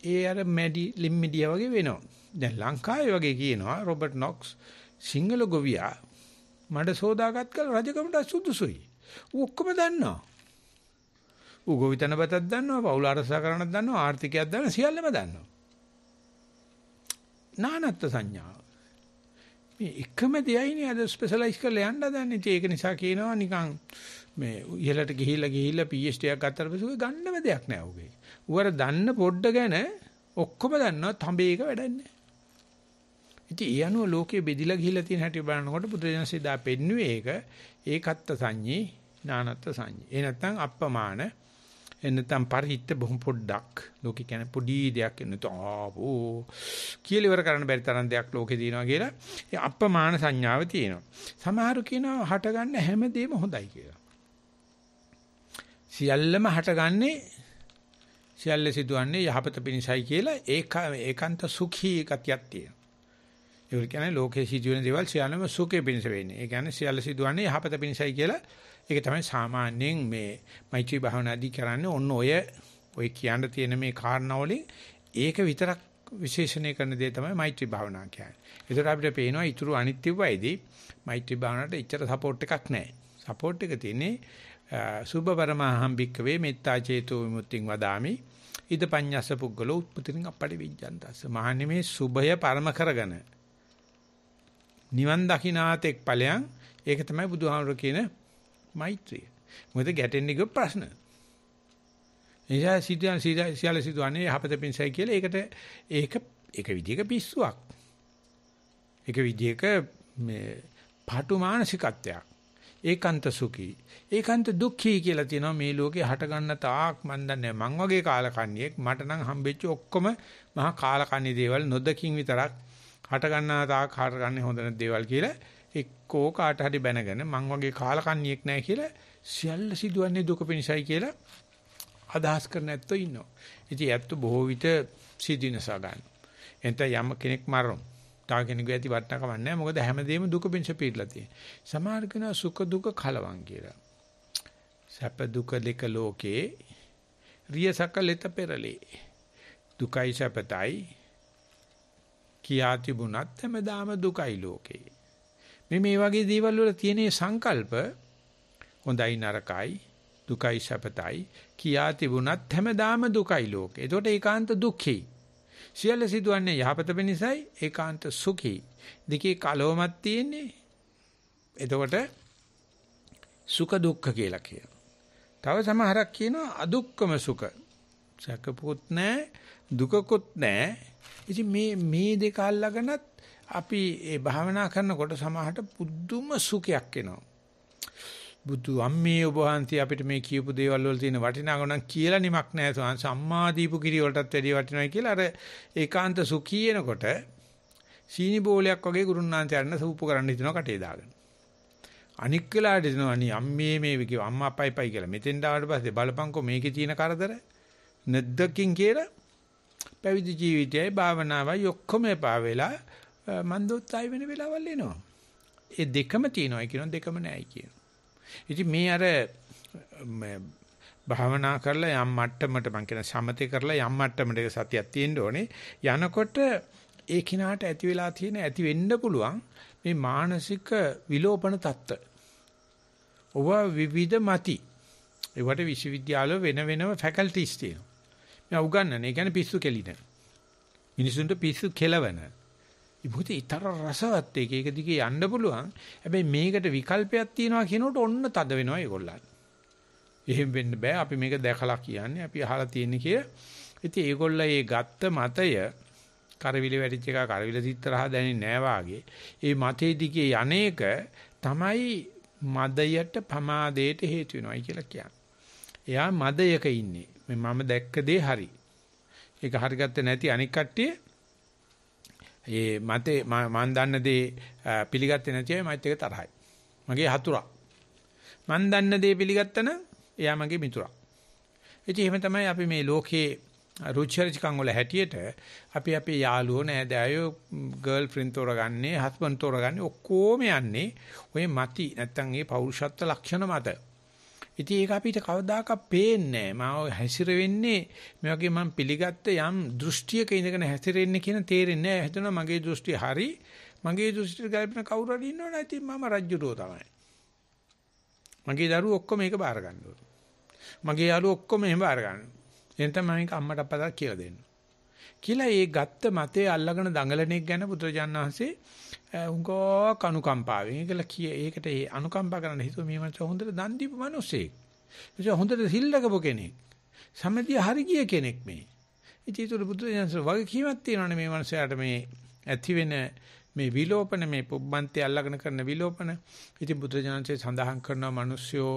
ඒ අර මැඩි ලිම්මිඩියා වගේ වෙනවා. දැන් ලංකාවේ වගේ කියනවා රොබර්ට් නොක්ස් සිංහල ගොවියා මඩ සෝදාගත් කල රජකමට සුදුසුයි. ඌ ඔක්කොම දන්නවා. ඌ ගොවිතැන බතක් දන්නවා, පවුල අරසා කරන්නත් දන්නවා, ආර්ථිකයක් දන්නවා, සියල්ලම දන්නවා. නානත්ත් සංඥාව. මේ එකම දෙයයිනේ අද ස්පෙෂලායිස් කරලා යන්න හදන්නේ. ඒක නිසා කියනවා නිකන් මේ ඉහළට ගිහිල්ලා ගිහිල්ලා PhD එකක් ගත්තට පස්සේ ගන්නම දෙයක් නෑ උගේ. උවර දන්න පොඩ්ඩ ගැන ඔක්කොම දන්නවා තඹේක වැඩක් නෑ. ඉතින් ඒ අනුව ලෝකේ බෙදිලා ගිහිල්ලා තියෙන හැටි බලනකොට බුදුරජාණන්සේ දා පෙන්නුවේ ඒක. ඒකත්ත සංඤේ නානත්ත් සංඤේ. ඒ නැත්තම් අප්පමාන එන්නතම් පරිහිට බොහොම පොඩ්ඩක්. ලෝකේ කියන්නේ පොඩි දෙයක් එන්නත ආපෝ කියලා ඉවර කරන්න බැරි තරම් දෙයක් ලෝකේ තියෙනවා කියලා ඒ අප්‍රමාණ සංඥාව තියෙනවා. සමහරු කියනවා හටගන්න හැමදේම හොඳයි කියලා. සියල්ලම හටගන්නේ සියල්ල සිදුවන්නේ යහපත පිණිසයි කියලා ඒක ඒකාන්ත සුඛී ගතියක් තියෙනවා. ඒ කියන්නේ ලෝකේ සිදුවෙන දේවල් සියල්ලම සුඛේ පිණිස වෙන්නේ. ඒ කියන්නේ සියල්ල සිදුවන්නේ යහපත පිණිසයි කියලා. ඒක තමයි සාමාන්‍යයෙන් මේ මෛත්‍රී භාවනාදී කරන්නේ ඔන්න ඔය ඔය කියන්න තියෙන මේ කාරණාවලින් ඒක විතරක් විශේෂණය කරන දේ තමයි මෛත්‍රී භාවනාව කියන්නේ. ඒකට අපිට පේනවා ඊටු අනිත්‍ය වයිදී මෛත්‍රී භාවනාවට එච්චර සපෝට් එකක් නැහැ. සපෝට් එක තියෙන්නේ සුභ පරමහම් භික්කවේ මෙත්තා චේතෝ විමුක්තිං වදාමි. ඉද පඤ්ඤස්ස පුද්ගලෝ උත්පතින් අපටි විජ්ජන්තස්ස මහන්නේ මේ සුභය පරම කරගෙන නිවන් දකින්නාතෙක් ඵලයන් ඒක තමයි බුදුහාමුදුර කියන මෛත්‍රිය. මොකද ගැටෙන්නේ කිව්ව ප්‍රශ්න. එනිසා සිටියන් සියල්ල සිදුවන්නේ යහපත පිණිසයි කියලා ඒකට ඒක ඒක විදිහක පිස්සුවක්. ඒක විදිහක මේ පාටු මානසිකත්වයක්. ඒකාන්ත සුඛී. ඒකාන්ත දුක්ඛී කියලා තියෙනවා මේ ලෝකේ හට ගන්න තාක් මන් දන්නේ මං වගේ කාලකන්ණියෙක් මට නම් හම්බෙච්ච ඔක්කොම මහා කාලකන්ණි දේවල් නොදකින් විතරක් හට ගන්නා තාක් හට ගන්න හොඳ නැති දේවල් කියලා එක්කෝ කාට හරි බැනගෙන මං වගේ කාලකන්ණියෙක් නැහැ කියලා සියල්ල සිදුවන්නේ දුක පිණිසයි කියලා අදහස් කරන ඇත්තෝ ඉන්නවා. ඉතින් ඇත්තෝ බොහෝ විට සිදිනසා ගන්න. එතන යම් කෙනෙක් මරනවා තව කෙනෙකු ඇති වටනකම නැහැ. මොකද හැමදේම දුක පිංස පිටලා තියෙන. සමහර කෙනා සුඛ දුක කලවම් කියලා. සැප දුක දෙක ලෝකේ රිය සකලෙත පෙරලේ. දුකයි සැපතයි කියා තිබුණත් හැමදාම දුකයි ලෝකේ. මේ මේ වගේ දේවල් වල තියෙන සංකල්ප හොඳයි නරකයි දුකයි සැපතයි කියා තිබුණත් හැමදාම දුකයි ලෝකේ. ඒකට ඒකාන්ත දුක්ඛී. සියල්ල සිදුවන්නේ යහපත වෙනසයි ඒකාන්ත සුඛී. දෙකේ කලවමක් තියෙන්නේ. එතකොට සුඛ දුක්ඛ කියලා කියනවා. තව සමහරක් කියනවා අදුක්කම සුඛ. සැකපොත් නැහැ, දුකකුත් නැහැ. ඉතින් මේ මේ දෙක අල්ලගෙනත් අපි ඒ භාවනා කරනකොට සමහරට පුදුම සුඛයක් එනවා. බුදු අම්මේ ඔබ වහන්සේ අපිට මේ කියපු දේවල් වල තියෙන වටිනාකම නම් කියලා නිමක් නැහැ සෝංශ අම්මා දීපු කිරි වලටත් වැඩිය වටිනවයි කියලා අර ඒකාන්ත සුඛීනකොට සීනි බෝලයක් වගේ ගුරුනාන්තයන් සූපු කරන්න හිතනවා කටේ දාගෙන. අනික් වෙලාවට දෙනවා අනි අම්මේ මේ කිව්ව අම්මා අප්පයි පයි කියලා. මෙතෙන් ආවට පස්සේ බලපංකෝ මේකේ තියෙන කරදර. නැද්දකින් කියලා පැවිදි ජීවිතයයි භාවනාවයි ඔක්කොම එපා වෙලා මන්දෝත්සාහය වෙන වෙලාවල් එනවා. ඒ දෙකම තියෙනවා කියනවා දෙකම නැහැ කියනවා. ඉතින් මේ අර භාවනා කරලා යම් මට්ටමකට මං කියන සමතේ කරලා යම් මට්ටමකට සතියක් තියෙන්න ඕනේ. යනකොට ඒ කිනාට ඇති වෙලා තියෙන ඇති වෙන්න පුළුවන් මේ මානසික විලෝපන தত্ত্ব. ඔබ විවිධ mati. ඒවට විශ්වවිද්‍යාල වෙන වෙනම ෆැකල්ටිස් තියෙනවා. මේ උගන්නන, ඒ කියන්නේ පිස්සු කෙලින. මිනිසුන්ට පිස්සු කෙලවන. ඉබුත ඊතර රසවත් එක ඒක දිගේ යන්න පුළුවන්. හැබැයි මේකට විකල්පයක් තියෙනවා කියනකොට ඔන්න තද වෙනවා ඒගොල්ලන්. එහෙම වෙන්න බෑ. අපි මේක දැකලා කියන්නේ. අපි අහලා තියෙන්නේ කිය. ඉතින් ඒගොල්ලෝ ඒ ගත්ත මතය කරවිල වැටිච්ච එක කරවිල සිත්තරහ දැනෙන්නේ නෑ වාගේ. ඒ මතේ දිගේ යන්නේක තමයි මදයට පමාදයට හේතු වෙනවයි කියලා කියන්නේ. එයා මදයක ඉන්නේ. මේ මම දැක්ක දේ හරි. ඒක හරිගත්තේ නැති අනික් කට්ටිය ඒ මතේ මම දන්න දේ පිළිගත්තේ නැති අය මයිත් එක තරහයි. මගේ හතුරා. මම දන්න දේ පිළිගත්තා නම් එයා මගේ මිතුරා. ඉතින් එහෙම තමයි අපි මේ ලෝකේ රුචිචරිකම් වල හැටියට අපි අපේ යාළුවෝ නෑදෑයෝ ගර්ල් ෆ්‍රෙන්ඩ් තෝරගන්නේ හස්බන්ඩ් තෝරගන්නේ ඔක්කොම යන්නේ ඔය මති නැත්තම් ඒ පෞරුෂත්ව ලක්ෂණ මත. ඉතින් ඒක අපිට කවදාකවත් පේන්නේ නැහැ. මම හැසිරෙන්නේ මේ වගේ මම පිළිගත්ත යම් දෘෂ්ටියක ඉඳගෙන හැසිරෙන්නේ කියන තේරෙන්නේ නැහැ. හිතනවා මගේ දෘෂ්ටි හරි. මගේ දෘෂ්ටි ගල්පන කවුරු හරි ඉන්නවනේ. ඉතින් මම රජ්ජුරෝ තමයි. මගේ දරුවෝ ඔක්කොම මේක බාර ගන්න ඕන. මගේ යාළුවෝ ඔක්කොම එහෙම බාර ගන්න. එහෙනම් තමයි මේක අම්මට අප්පට කියලා දෙන්න. කියලා ඒ ගත්ත මතේ අල්ලගෙන දඟලන එක ගැන බුදුරජාණන් වහන්සේ උංගෝ කනුකම්පාවෙන් ඒකල කිය ඒකට ඒ අනුකම්පා කරන්න හිතුව මේ මනස හොඳට දන් දීපු මිනිස්සෙක්. ඒ හොඳට සිල්ලකපු කෙනෙක්. සමදිය හරි ගිය කෙනෙක් මේ. ඉතින් ඒක බුදුරජාණන් වගේ කීමක් තියෙනවනේ මේ මනසයාට මේ ඇති වෙන මේ විලෝපන මේ පුබ්බන්තය අල්ලගෙන කරන විලෝපන. ඉතින් බුදුරජාණන්සේ සඳහන් කරනවා මිනිස්සුયો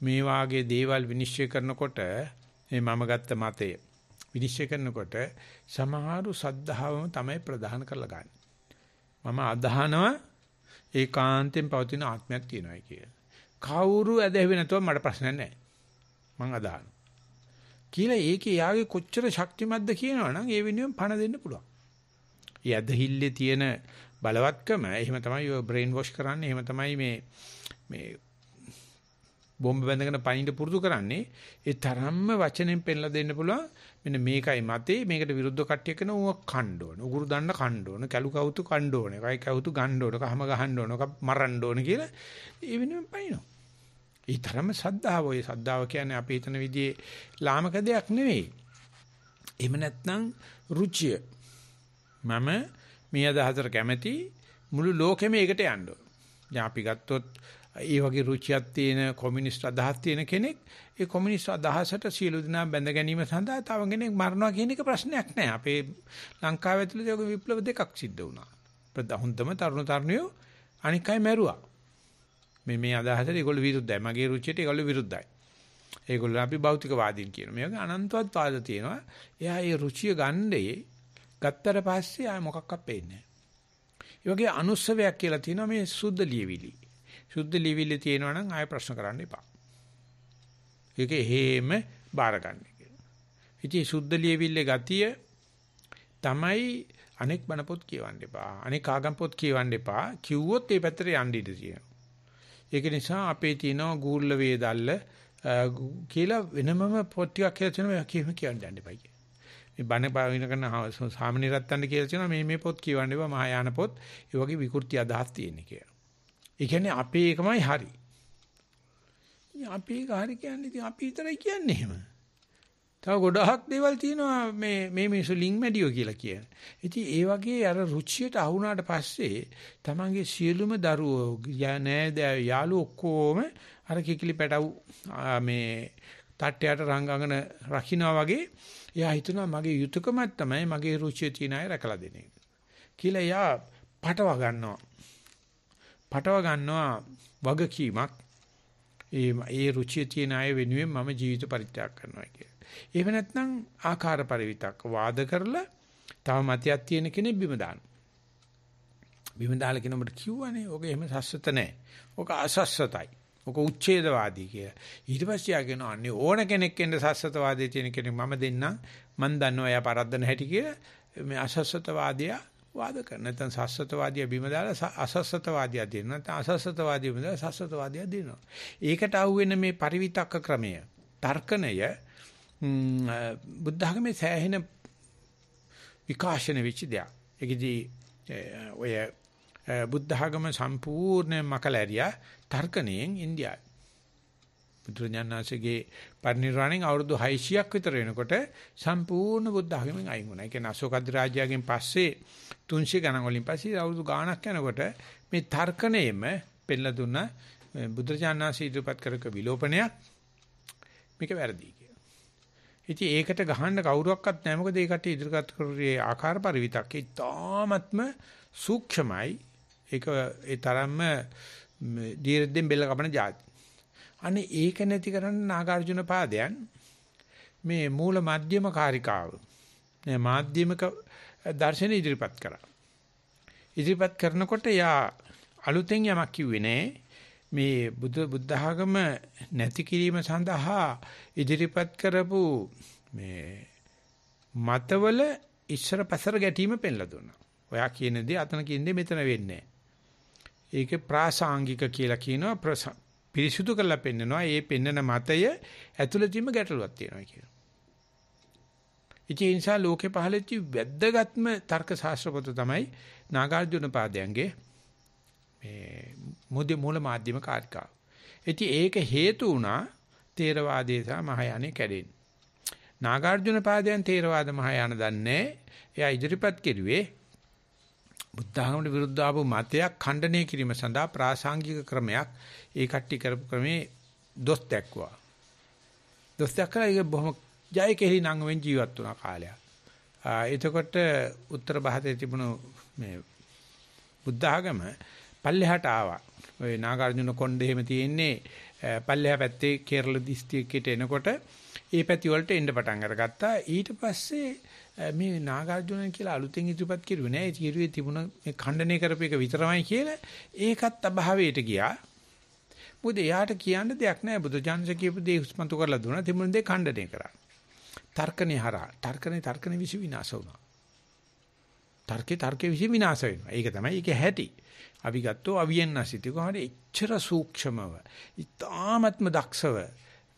මේ වාගේ දේවල් විනිශ්චය කරනකොට මේ මම ගත්ත මතය විනිශ්චය කරනකොට සමහරු සද්ධාවම තමයි ප්‍රධාන කරලා ගන්න. මම අදහනවා ඒකාන්තයෙන් පවතින ආත්මයක් තියෙනවායි කියලා. කවුරු ඇදහෙන්නේ නැතුව මට ප්‍රශ්නයක් නැහැ. මං අදහනවා. කියලා ඒකේ යාගේ කොච්චර ශක්තිමත්ද කියනවනම් ඒ වෙනුවෙන් පණ දෙන්න පුළුවන්. ඒ ඇදහිල්ලේ තියෙන බලවත්කම එහෙම තමයි ඔය බ්‍රේන් වොෂ් කරන්නේ එහෙම තමයි මේ මේ බෝම්බ බැඳගෙන පයින්ට පුරුදු කරන්නේ ඒ තරම්ම වචනෙන් පෙන්ලා දෙන්න පුළුවන් මෙන්න මේකයි මතේ. මේකට විරුද්ධ කට්ටිය කරන ඌව කණ්ඩ ඕන. උගුරු දන්න කණ්ඩ ඕන. කැලු කවුතු කණ්ඩ ඕන. එකයි කවුතු ගන්න ඕන. කහම ගහන්න ඕන. මරන්න ඕන කියලා ඒ වෙනුවෙන් පයින්නවා ඒ තරම සද්ධාව ඔය සද්ධාව කියන්නේ අපි හිතන විදිහේ ලාමක දෙයක් නෙවෙයි. එහෙම නැත්නම් රුචිය. මම මේ අදහසට කැමති මුළු ලෝකෙම ඒකට යන්න ඕන. දැන් අපි ගත්තොත් ඒ වගේ රුචියක් තියෙන කොමියුනිස්ට් අදහස් තියෙන කෙනෙක් ඒ කොමියුනිස්ට් අදහසට සියලු දෙනා බැඳ ගැනීම සඳහා තව කෙනෙක් මරනවා කියන එක ප්‍රශ්නයක් නෑ. අපේ ලංකාව ඇතුළේ ඔය විප්ලව දෙකක් සිද්ධ වුණා. ප්‍රධානතම තරුණ තරුණියෝ අනික් අය මැරුවා. මේ මේ අදහසට ඒගොල්ලෝ විරුද්ධයි. මගේ රුචියට ඒගොල්ලෝ විරුද්ධයි. ඒගොල්ලෝ අපි භෞතිකවාදීන් කියනවා. මේක අනන්තවත් වාද තියෙනවා. එයා ඒ රුචිය ගන්නේ ගත්තට පස්සේ ආය මොකක්වත් පේන්නේ නැහැ. ඒ වගේ අනුස්සවයක් කියලා තියෙනවා මේ සුද්ධ ලියවිලි. සුද්ධ ලියවිලි තියෙනවා නම් ආය ප්‍රශ්න කරන්න එපා. ඒක හේම බාරගන්න කියලා. ඉතින් සුද්ධ ලියවිල්ලේ ගතිය තමයි අනෙක් බණ පොත් කියවන්න එපා. අනෙක් ආගම් පොත් කියවන්න එපා. කිව්වොත් ඒ පැත්තට යන්න ඉඩ තියෙනවා. ඒක නිසා අපේ තියෙනවා ගූර්ල වේදල්ල කියලා වෙනමම පොත් ටිකක් කියලා තියෙනවා කියන්න කියන්න යන්න එපා කිය. මේ බණ පාවින කරන සාමාන්‍ය රත්තන්න කියලා තියෙනවා මේ මේ පොත් කියවන්න එපා මහායාන පොත් ඒ වගේ විකෘති අදහස් තියෙන කියලා. ඒ කියන්නේ අපේ එකමයි හරි. අපි ඒක හරි කියන්නේ ඉතින් අපි විතරයි කියන්නේ එහෙම. තව ගොඩාක් දේවල් තියෙනවා මේ මේ මිනිස්සු ලිං මැඩියෝ කියලා කියන. ඉතින් ඒ වගේ අර රුචියට අහුණාට පස්සේ තමන්ගේ සියලුම දරුවෝ නෑ යාළු ඔක්කොම අර කිකිලි පැටව් මේ තට්ටයට රංගගෙන රකින්නා වගේ එයා හිතනවා මගේ යුතුයකමක් තමයි මගේ රුචිය තියෙන අය රැකලා දෙන එක. කියලා එයා පටව ගන්නවා. පටව ගන්නවා වගකීමක්. ඒ ඒ රුචිය තියෙන අය වෙනුවෙන් මම ජීවිත පරිත්‍යාග කරනවා කියලා. එහෙම නැත්නම් ආකාර පරිවිතක් වාද කරලා තව මතයක් තියෙන කෙනෙක් බිම දානවා. බිම දාලා කෙනෙකුට කිව්වනේ ඔක එහෙම සස්සත නැහැ. ඔක අසස්සතයි. ඔක උච්ඡේදවාදී කියලා. ඊට පස්සේ ආ කියනවා අනේ ඕන කෙනෙක් එන්න සස්සතවාදී තියෙන කෙනෙක් මම දෙන්නම්. මම දන්නවා එයා පරද්දන හැටි කියලා. මේ අසස්සතවාදියා වාද කරන. නැත්නම් සස්සතවාදියා බිම දාලා අසස්සතවාදියා දෙනවා. නැත්නම් අසස්සතවාදියා බිම දාලා සස්සතවාදියා දෙනවා. ඒකට අහුවෙන මේ පරිවිතක්ක ක්‍රමය තර්කණය බුද්ධ ධර්මයේ සෑහෙන විකාශන වෙච්ච දෙයක්. ඒකදී ඔය බුද්ධ ධර්ම සම්පූර්ණ මකලැරියා තර්කණයෙන් ඉන්දියාවේ. බුදුරජාණන්සේගේ පරිනිර්වාණයෙන් අවුරුදු 600ක් විතර වෙනකොට සම්පූර්ණ බුද්ධ ධර්මයෙන් අයින් වුණා. ඒ කියන්නේ අශෝක අධිරාජ්‍යයෙන් පස්සේ 300 ගණන් වලින් පස්සේ අවුරුදු ගාණක් යනකොට මේ තර්කණයෙම පෙන්ලා දුන්න බුදුරජාණන්සේ ඉදිරිපත් කරක විලෝපනයක් මේක වැරදි. ඉතින් ඒකට ගහන්න කවුරුවක්වත් නැහැ. මොකද ඒකට ඉදිරියට කරුවේ ආකාර පරිවිතක් ඉතාමත්ම සූක්ෂමයි. ඒක ඒ තරම්ම දීර්ඝයෙන් බෙල්ල කපන જાති. අනේ ඒක නැති කරන්න නාගාර්ජුන පාදයන් මේ මූල මධ්‍යම කාරිකාව මේ මාධ්‍යමික දර්ශන ඉදිරිපත් කරා. ඉදිරිපත් කරනකොට යා අලුතෙන් යමක් කිව්වේ නෑ. මේ බුද්ධ බුද්ධ학ම නැති කිරීම සඳහා ඉදිරිපත් කරපු මේ මතවල ඉස්සර පසර ගැටීම පෙන්ලා දුන්නා. ඔයා කියන දේ අතන කියන දේ මෙතන වෙන්නේ ඒක ප්‍රාසාංගික කියලා කියනවා පිරිසුදු කරලා පෙන්නනවා. ඒ පෙන්නන මතය ඇතුළතින්ම ගැටලුවක් තියෙනවා කියනවා. ඉතින් ඒ නිසා ලෝකේ පහළච්ච වැද්දගත්ම තර්ක ශාස්ත්‍ර පොත තමයි නාගාර්ජුන පාදයන්ගේ මේ මුදි මූල මාධ්‍යම කාර්කාව. ඉතින් ඒක හේතු වුණා තේරවාදයේ සහ මහායානෙ කැඩෙන්න. නාගාර්ජුන පාදයන් තේරවාද මහායාන දන්නේ. එයා ඉදිරිපත් කෙරුවේ බුද්ධ ධර්මයට විරුද්ධ ආපු මතයක් ඛණ්ඩණය කිරීම සඳහා ප්‍රාසංගික ක්‍රමයක් ඒ කට්ටි කරපු ක්‍රමේ දොස් දැක්වුවා. දොස් දැක්කලා ඒක බොහොම ජය කෙලි නංගෙන් ජීවත් වුණා කාලයක්. එතකොට උත්තර භාරතයේ තිබුණු මේ බුද්ධ ආගම පල්ලෙහාට ආවා. ওই නාගාර්ජුන කොණ්ඩේ එහෙම තියෙන්නේ පල්ලෙහා පැත්තේ කේරළ දිස්ත්‍රික්කයට එනකොට ඒ පැති වලට එන්න පටන් අරගත්තා. ඊට පස්සේ මේ නාගාර්ජුන කියලා අලුතෙන් ඉදිරිපත් කරුවේ නෑ. ඒ කිරුවේ තිබුණ මේ ඛණ්ඩනය කරපු එක විතරමයි කියලා ඒකත් අභාවයට ගියා. මොකද එයාට කියන්න දෙයක් නෑ. බුදු ජානක කියපු දේ උස්මතු කරලා දුන්නා. තිබුණ දේ ඛණ්ඩනය කරා. තර්කනේ හරහා. තර්කනේ තර්කනේ විසි විනාශ වුණා. තර්කේ තර්කේ විසි විනාශ වෙනවා. ඒක තමයි ඒකේ හැටි. අපි ගත්තෝ අවියන්නසිත කොහොමද එච්චර සූක්ෂමව ඉතාමත්ම දක්ෂව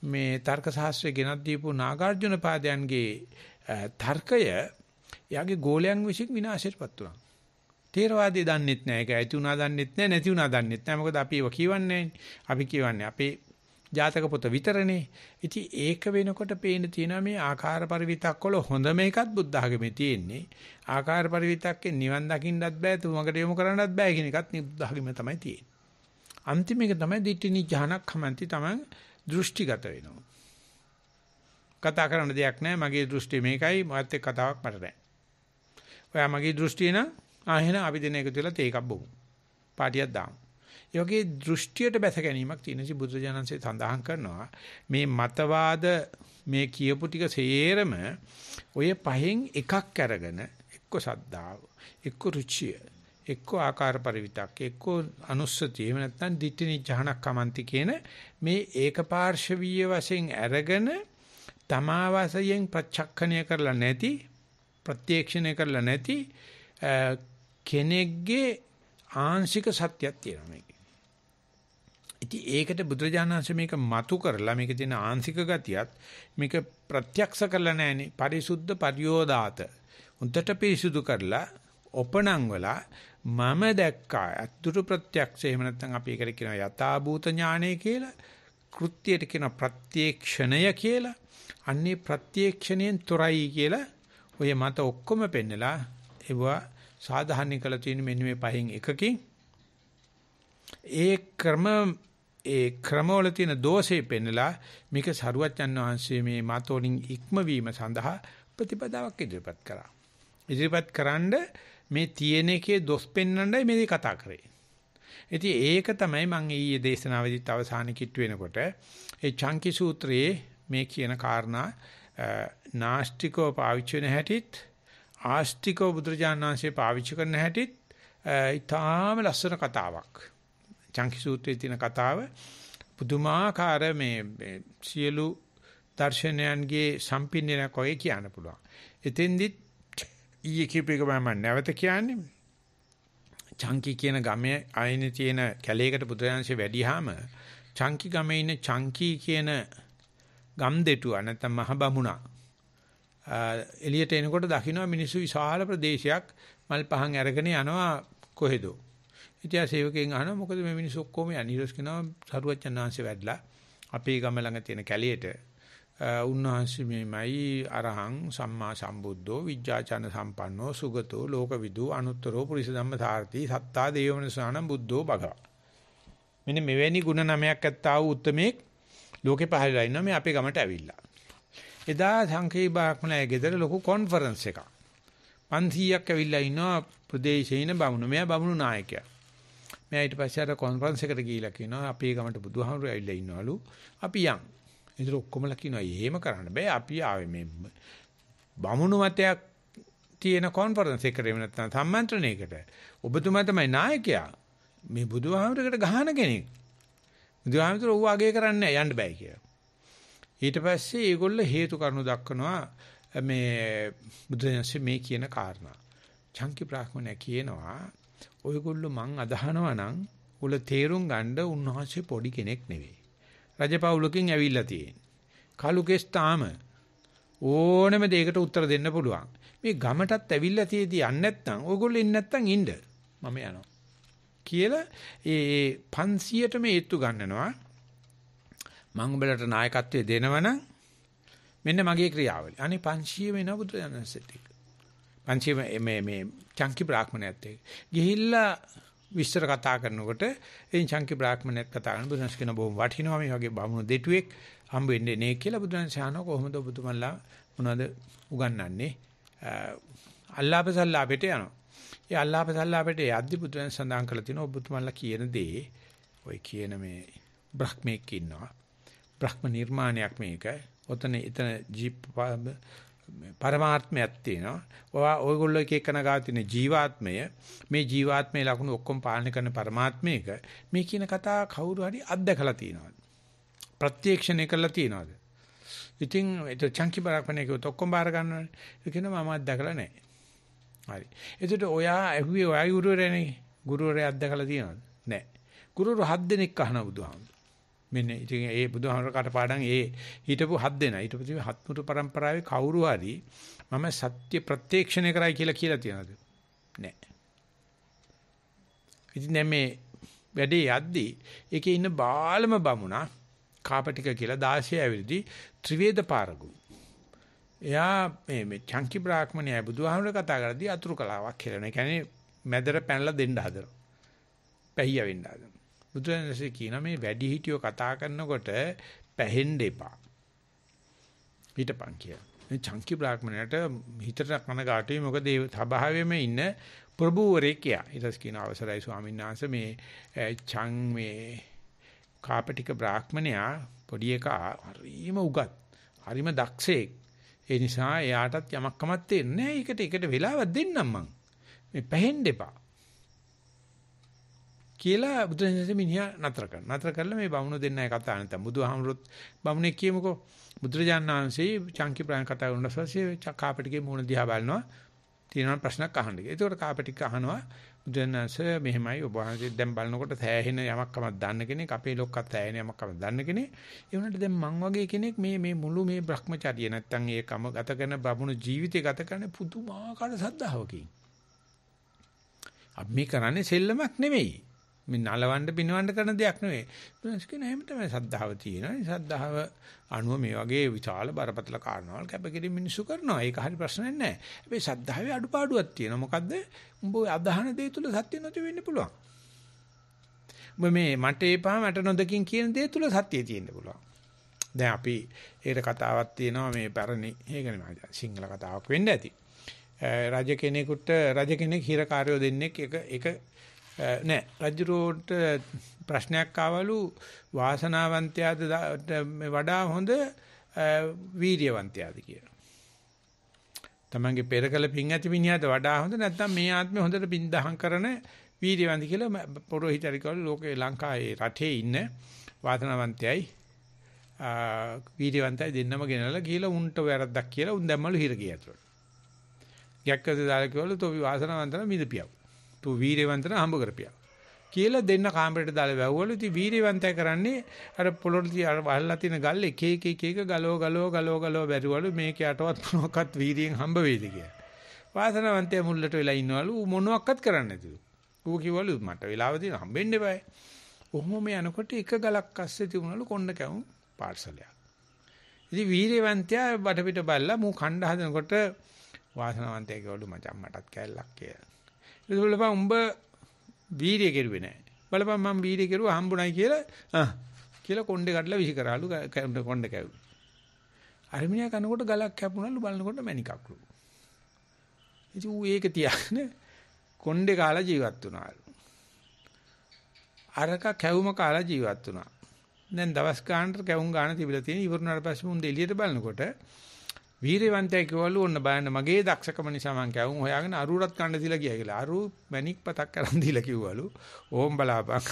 මේ තර්ක ශාස්ත්‍රයේ ගෙනත් දීපු නාගාර්ජුන පාදයන්ගේ තර්කය එයාගේ ගෝලයන් විසින් විනාශයටපත් වුණා. තේරවාදී දන්නෙත් නැහැ ඒක ඇති උනා දන්නෙත් නැහැ නැති උනා දන්නෙත් නැහැ මොකද අපි ඒව කියවන්නේ අපි කියවන්නේ අපේ ජාතක පොත විතරනේ. ඉතින් ඒක වෙනකොට පේන තියෙනවා මේ ආකාර පරිවිතක් වල හොඳම එකත් බුද්ධ ආගමේ තියෙන්නේ. ආකාර පරිවිතක්කේ නිවන් දකින්නත් බෑ, තුමකට යොමු කරන්නත් බෑ කියන එකත් බුද්ධ ආගමේ තමයි තියෙන්නේ. අන්තිම එක තමයි දිට්ඨිනි ඥානක් කමන්ති තමයි දෘෂ්ටිගත වෙනවා. කතා කරන්න දෙයක් නැහැ. මගේ දෘෂ්ටිය මේකයි. මාත් එක්ක කතාවක් මට නැහැ. ඔයා මගේ දෘෂ්ටිය නම් ආහෙන අපි දෙන එකතු වෙලා තේ එකක් බොමු. පාටියක් දාමු. ඒ වගේ දෘෂ්ටියට බැස ගැනීමක් තියෙනසි බුදුජානන්සේ සඳහන් කරනවා. මේ මතවාද මේ කියපු ටික සේරම ඔය පහෙන් එකක් අරගෙන එක්ක සද්දාව, එක්ක රුචිය, එක්ක ආකාර පරිවිතක්, එක්ක අනුස්සතිය, එහෙම නැත්නම් ditthi නිජහනක් කමන්ති කියන මේ ඒකපාර්ශවීය වශයෙන් අරගෙන තමා වශයෙන් ප්‍රචක්ෂණය කරලා නැති ප්‍රත්‍යක්ෂණය කරලා නැති කෙනෙක්ගේ ආංශික සත්‍යයක් තියෙනවා මේකේ. ඉතින් ඒකට බුදුරජාණන්සේ මේක මතු කරලා මේකේ තියෙන ආංශික ගතියත් මේක ප්‍රත්‍යක්ෂ කරලා නැහෙනි. පරිසුද්ධ පරියෝදාත. උන්ට පිරිසුදු කරලා ඔපණං වලා මම දැක්කා අතුරු ප්‍රත්‍යක්ෂ එහෙම නැත්නම් අපි ඒකට කියනවා යථා භූත ඥානය කියලා. කෘත්‍යයට කියන ප්‍රත්‍යක්ෂණය කියලා. අන්නේ ප්‍රත්‍යක්ෂණයෙන් තොරයි කියලා ඔය මත ඔක්කොම පෙන්නලා ඒවා සාධාරණීකල තියෙන මෙන්න මේ පහෙන් එකකින් ඒ ක්‍රම ඒ ක්‍රමවල තියෙන දෝෂේ පෙන්නලා මේක සරුවච්චන් වහන්සේ මේ මතෝලින් ඉක්මවීම සඳහා ප්‍රතිපදාවක් ඉදිරිපත් කරා. ඉදිරිපත් කරන්ඩ මේ තියෙන එකේ දොස් පෙන්වන්නයි මේ කතා කරේ. ඉතින් ඒක තමයි මම ඊයේ දේශනාවේදීත් අවසාන කිට්ටු වෙනකොට ඒ චංකි සූත්‍රයේ මේ කියන කාරණා නාස්තිකව පාවිච්චි වෙන හැටිත් ආස්තිකව බුදුරජාණන් වහන්සේ පාවිච්චි කරන හැටිත් ඊටාම ලස්සන කතාවක්. චංකි සූත්‍රයේ තියෙන කතාව පුදුමාකාර මේ සියලු දර්ශනයන්ගේ සම්පින්නයක් වගේ කියන්න පුළුවන්. එතෙන්දිත් ඊයේ කීපයක මම නැවත කියන්නේ චංකි කියන ගමේ ආයිනේ තියෙන කැලේකට බුදුරජාණන්සේ වැඩිහාම චංකි ගමේ ඉන්න චංකි කියන ගම් දෙටුවා නැත්නම් මහ බමුණා. එළියට එනකොට දකින්න මිනිස්සු විශාල ප්‍රදේශයක් මල් පහන් අරගෙන යනවා කොහෙද? ඉතියා සේවකෙන් අහනවා මොකද මේ මිනිස්සු ඔක්කොම යන්නේ? ඊට කියනවා සරුවච්චන්හන්සේ වැඩලා අපේ ගම ළඟ තියෙන කැලියට උන්වහන්සේ මේමයි අරහං සම්මා සම්බුද්ධෝ විජ්ජාචන සම්පන්නෝ සුගතෝ ලෝකවිදු අනුත්තරෝ පුරිස ධම්ම සාර්ථී සත්තා දේවමනසානම් බුද්ධෝ භගවා. මෙන්න මෙවැනි ಗುಣ නමයක් ඇත්තා වූ උත්මේක් ලෝකේ පහළලා ඉන්නවා මේ අපේ ගමට ඇවිල්ලා. එදා සංකේ බාක්මලයේ ගෙදර ලොකු කොන්ෆරන්ස් එකක්. 500ක් ඇවිල්ලා ඉන්නවා ප්‍රදේශයේ ඉන්න බමුණු. මෙයා බමුණු නායකයා. මෙයා ඊට පස්සේ අර කොන්ෆරන්ස් එකට ගිහිල්ලා කියනවා අපේ ගමට බුදුහාමුදුරු ඇවිල්ලා ඉන්නවලු. අපි යන්. ඒතර ඔක්කොමලා කියනවා එහෙම කරන්න බෑ. අපි ආවේ මේ බමුණු මතයක් තියෙන කොන්ෆරන්ස් එකට එහෙම නැත්නම් සම්මන්ත්‍රණයකට. ඔබතුමා තමයි නායකයා. මේ බුදුහාමුදුරකට ගහන කෙනෙක්. බුදුහාමුදුරුවෝ ඌ අගය කරන්නේ යන්න බෑ කියලා. ඊට පස්සේ ඒගොල්ල හේතු කාරණු දක්වනවා මේ බුදුන්සේ මේ කියන කාරණා. චංකි බ්‍රාහ්මණය කියනවා ඔයගොල්ලෝ මං අදහනවා නම් උල තේරුම් ගන්න උන්වහන්සේ පොඩි කෙනෙක් නෙවෙයි. රජපෞලකින් ඇවිල්ලා තියෙන. කලු කෙස් තාම ඕනෙම දෙයකට උත්තර දෙන්න පුළුවන්. මේ ගමටත් ඇවිල්ලා තියේදී යන්නේ නැත්නම් ඔයගොල්ලෝ ඉන්නේ නැත්නම් ඉන්න. මම යනවා. කියලා ඒ 500ටම ඒත්තු ගන්නනවා. මම උඹලට නායකත්වයේ දෙනවනම් මෙන්න මගේ ක්‍රියාවලිය. අනේ 500 වෙන බුදුරජාණන්සෙත් එක්ක. 500 මේ මේ චංකි බ්‍රාහ්මණයත් එක්ක. ගිහිල්ලා විස්තර කතා කරනකොට එයින් චංකි බ්‍රාහ්මණයත් කතා කරන බුදුන්ස් කියන බොහොම වටිනවා මේ වගේ බමුණු දෙටුවෙක් හම්බ වෙන්නේ නේ කියලා බුදුන්ස් ආනෝ කොහොමද ඔබතුමන්ලා මොනවද උගන්වන්නේ? අල්ලාප සල්ලාපෙට යනවා. ඒ අල්ලාප සල්ලාපෙට යද්දි බුදුන් සඳහන් කළ තියෙනවා ඔබතුමන්ලා කියන දේ ඔය කියන මේ බ්‍රහ්මෙක් ඉන්නවා. බ්‍රහ්ම නිර්මාණයක් මේක. ඔතන එතන ජීප් පරමාත්මයක් තියෙනවා. ඔයා ඔයගොල්ලෝ එක එකන ගාව තියෙන ජීවාත්මය මේ ජීවාත්මයේ ලකුණු ඔක්කොම පාලනය කරන පරමාත්මයක මේ කියන කතා කවුරු හරි අත්දකලා තියෙනවද? ප්‍රත්‍යක්ෂණය කරලා තියෙනවද? ඉතින් ඒක චංකි බරක්මනේ කිව්වොත් ඔක්කොම බාර ගන්නවනේ. ඒ කියනවා මම අත්දකලා නැහැ. හරි. එතකොට ඔයා ඇහුවේ ඔයා ගුරුවරයානේ. ගුරුවරයා අත්දකලා තියෙනවද? නැහැ. ගුරුවරු හත් දෙනෙක් අහන බුදුහාමුදුරුවෝ. මෙන්න ඉතින් ඒ බුදුහාමර කටපාඩම් ඒ හිටපු හත් දෙනා ඊට පස්සේ හත්මුතු પરම්පරාවේ කවුරු හරි මම සත්‍ය ප්‍රත්‍යක්ෂණය කරයි කියලා කියලා තියනද නැහැ ඉතින් මේ වැඩේ යද්දි ඒකේ ඉන්න බාලම බමුණා කාපටික කියලා 16 ඇවිල්දී ත්‍රිවේද පාරගු. එයා මේ මේ චංකි බ්‍රාහ්මණයා බුදුහාමර කතා කරද්දී අතුරු කලාවක් කියලා. ඒ කියන්නේ මැදට පැනලා දෙන්න හදනවා. පැහිය වෙන්න හදනවා. බුදුරජාණන්සේ කියන මේ වැඩි හිටියෝ කතා කරනකොට පැහෙන්න එපා. හිටපන් කියලා. මේ චංකි බ්‍රාහ්මණයට හිතට කනගාටුයි මොකද ඒ සභාවෙම ඉන්න ප්‍රභූවරේ කියා. ඊට පස්සේ කියන අවසරයි ස්වාමීන් වහන්සේ මේ චං මේ කාපටික බ්‍රාහ්මණයා පොඩි එකා හරිම උගත්. හරිම දක්ෂයෙක්. ඒ නිසා එයාටත් යමක් කමක් තේන්නේ නැහැ. ඒකට එකට වෙලාවක් දෙන්නම් මං. මේ පැහෙන්න එපා. කියලා බුදුරජාණන් මිනිහා නතර කරනවා. නතර කරලා මේ බමුණු දෙන්නයි කතා නැත්නම් බුදුහාමුදුරුත් බමුණෙක් කියමුකෝ. බුදුරජාණන් වහන්සේ චංකි ප්‍රාණ කතා කරන පස්සේ කාපටිගේ මූණ දිහා බලනවා. තියෙනවා ප්‍රශ්නක් අහන්න. ඒකට කාපටික අහනවා බුදුරජාණන්සේ මෙහෙමයි ඔබ වහන්සේ දැන් බලනකොට සෑහෙන යමක් කමක් දන්න කෙනෙක් අපේ ලොක්කත් සෑහෙන යමක් කමක් දන්න කෙනෙක්. ඒ වුණාට දැන් මං වගේ කෙනෙක් මේ මේ මුළු මේ Brahmacharya නැත්තම් ඒ කම ගත කරන බමුණු ජීවිතය ගත කරන පුදුමාකාර සද්ධාවකින්. අපි මේ කරන්නේ සෙල්ලමක් නෙවෙයි. මේ නලවන්න පිනවන්න කරන දෙයක් නෙවෙයි. බුදුන්ස් කියන හැම තමයි සද්ධාව තියෙනවා. සද්ධාව අනුව මේ වගේ විශාල බරපතල කාරණාවල් කැපකිරීම මිනිස්සු කරනවා. ඒක හරි ප්‍රශ්නයක් නෑ. හැබැයි සද්ධාවේ අඩුපාඩුවක් තියෙනවා. මොකද්ද? උඹ අදහන දේ තුල සත්‍ය නැති වෙන්න පුළුවන්. උඹ මේ මට එපා මට නොදකින් කියන දේ තුල සත්‍යය තියෙන්න පුළුවන්. දැන් අපි ඒකට කතාවක් තියෙනවා මේ පැරණි ඒක නෙමෙයි සිංහල කතාවක් වෙන්න ඇති. රජ කෙනෙකුට රජ කෙනෙක් හිරකාරයෝ දෙන්නෙක් එක එක නෑ රජුරෝට ප්‍රශ්නයක් ආවලු වාසනාවන්තයාද වඩා හොඳ වීරියවන්තයාද කියලා. තමන්ගේ පෙරකල පින් ඇති මිනිහාට වඩා හොඳ නැත්නම් මේ ආත්මේ හොඳට පින් දහම් කරන වීරියවන්ත කියලා පොරොහිතරිකවල ලෝකේ ලංකාවේ රටේ ඉන්න වාසනාවන්තයයි වීරියවන්තයි දෙන්නම ගෙනල්ලා කියලා උන්ට වැරද්දක් කියලා උන් දැම්මලු හිර ගියතර. ගැක්කද දාලා කිව්වලු තෝ වාසනාවන්තන මිදපියව. තෝ වීරයවන්තන හම්බ කරපියා. කියලා දෙන්න කාමරේට දාලා වැව්වලු. ඉතින් වීරයවන්තය කරන්නේ අර පොළොට තියා වහලා තියෙන ගල් එක එක එක එක ගලව ගලව ගලව ගලව බැරිවලු මේක යටවත් මොනක්වත් වීරියෙන් හම්බ වෙයිද කියලා. වාසනාවන්තය මුල්ලට වෙලා ඉන්නවලු මොනවත් කරන්නේ නැතිලු. ඌ කිව්වලු මට වෙලාව තියෙන හම්බෙන්න එපායි. ඔහොම යනකොට එක ගලක් අස්සේ තිබුණලු කොණ්ඩ කැවුම් පාර්සලයක්. ඉතින් වීරයවන්තයා බඩපිට බල්ලා මූ කණ්ඩ හදනකොට වාසනාවන්තයා කිව්වලු මචං මටත් කැල්ලක් කියලා. ඒක බලපන් උඹ වීරිය කෙරුවේ නැහැ. බලපන් මම වීරිය කෙරුවා හම්බුණයි කියලා ආ කියලා කොණ්ඩේ කඩලා විහි කරාලු කොණ්ඩ කැවු. අරමිනියා කනකොට ගලක් කැපුණලු බලනකොට මැණිකක්ලු. ඉතින් ඌ ඒක තියාගෙන කොණ්ඩේ කාලා ජීවත් වුණාලු. අරක කැවුම කාලා ජීවත් වුණා. දැන් දවස් ගානකට කැවුම් ගාන තිබිලා තියෙන ඉවරුනාට පස්සේ මුන් එළියට බලනකොට වීරවන්තයෙක් කිව්වලු ඔන්න බලන්න මගේ දක්ෂකම නිසා මං කැවුම් හොයාගෙන අරුරත් කන්න දීලා ගියා කියලා. අරු මැණික් පතක් කරන් දීලා කිව්වලු. ඕම් බලාපන්.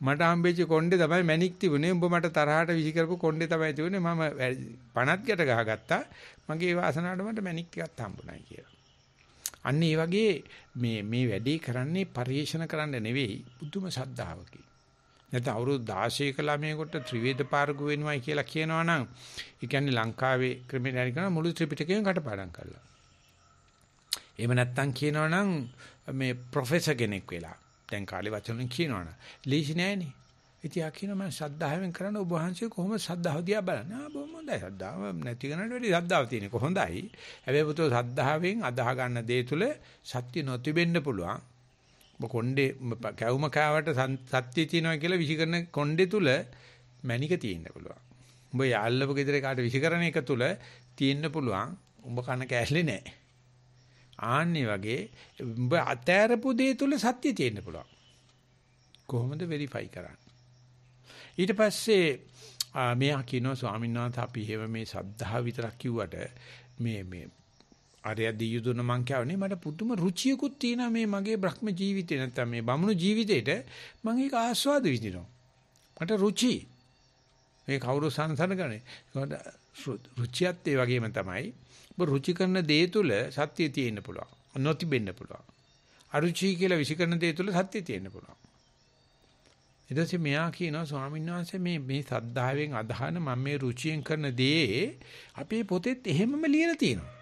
මට හම්බෙච්ච කොණ්ඩේ තමයි මැණික් තිබුණේ. උඹ මට තරහට විසි කරපු කොණ්ඩේ තමයි තිබුණේ. මම පණත් ගැට ගහගත්තා. මගේ වාසනාවට මට මැණික් ටිකක් හම්බුණා කියලා. අන්න ඒ වගේ මේ මේ වැඩේ කරන්නේ පරිේශන කරන්න නෙවෙයි. බුදුම ශ්‍රද්ධාවකි. නැත්නම් අවුරුදු 16ක ළමයෙකුට ත්‍රිවේද පාරගු වෙනවයි කියලා කියනවනම් ඒ කියන්නේ ලංකාවේ ක්‍රිමිනල් කරන මුළු ත්‍රිපිටකයම කටපාඩම් කරලා. එහෙම නැත්නම් කියනවනම් මේ ප්‍රොෆෙසර් කෙනෙක් වෙලා. දැන් කාලේ වචනෙන් කියනවනම් ලීසි නෑනේ. ඉතින් ආ කියන මම ශ්‍රද්ධාවෙන් කරන ඔබ වහන්සේ කොහොම ශ්‍රද්ධාව දිහා බලන්නේ? ආ බොහොම හොඳයි. ශ්‍රද්ධාව නැති කෙනාට වැඩි ශ්‍රද්ධාව තියෙන කොහොඳයි. හැබැයි පුතෝ ශ්‍රද්ධාවෙන් අදාහ ගන්න දේ තුල සත්‍ය නොතිබෙන්න පුළුවන්. ඔබ කොණ්ඩේ කැවුම කාවට සත්‍ය තියෙනවා කියලා විසිකරන කොණ්ඩේ තුල මැණික තියෙන්න පුළුවන්. උඹ යාල්ලපු ගෙදර කාට විසිකරන එක තුල තියෙන්න පුළුවන්. උඹ කන කෑල්ලේ නැහැ. ආන්නේ වගේ උඹ අතෑරපු දේ තුල සත්‍ය තියෙන්න පුළුවන්. කොහොමද වෙරිෆයි කරන්නේ? ඊට පස්සේ මෙයා කියනවා ස්වාමීන් වහන්සේ අපි හැම මේ සද්ධා විතරක් කිව්වට මේ මේ අරය දී යුතුන මං කියවනේ මට පුදුම රුචියකුත් තියෙනවා මේ මගේ බ්‍රහ්ම ජීවිතේ නැත්තම් මේ බමුණු ජීවිතේට මම ඒක ආස්වාද විඳිනවා. මට රුචි. මේ කවුරු සංසන කරන්නේ. රුචියත් ඒ වගේම තමයි. ඔබ රුචි කරන දේ තුල සත්‍ය තියෙන්න පුළුවන්. නොතිබෙන්න පුළුවන්. අරුචි කියලා විසිකරන දේ තුල සත්‍ය තියෙන්න පුළුවන්. ඊට පස්සේ මෙයා කියනවා ස්වාමීන් වහන්සේ මේ මේ සද්ධාවෙන් අදහන මම මේ රුචියෙන් කරන දේ අපේ පොතෙත් එහෙමම ලියලා තියෙනවා.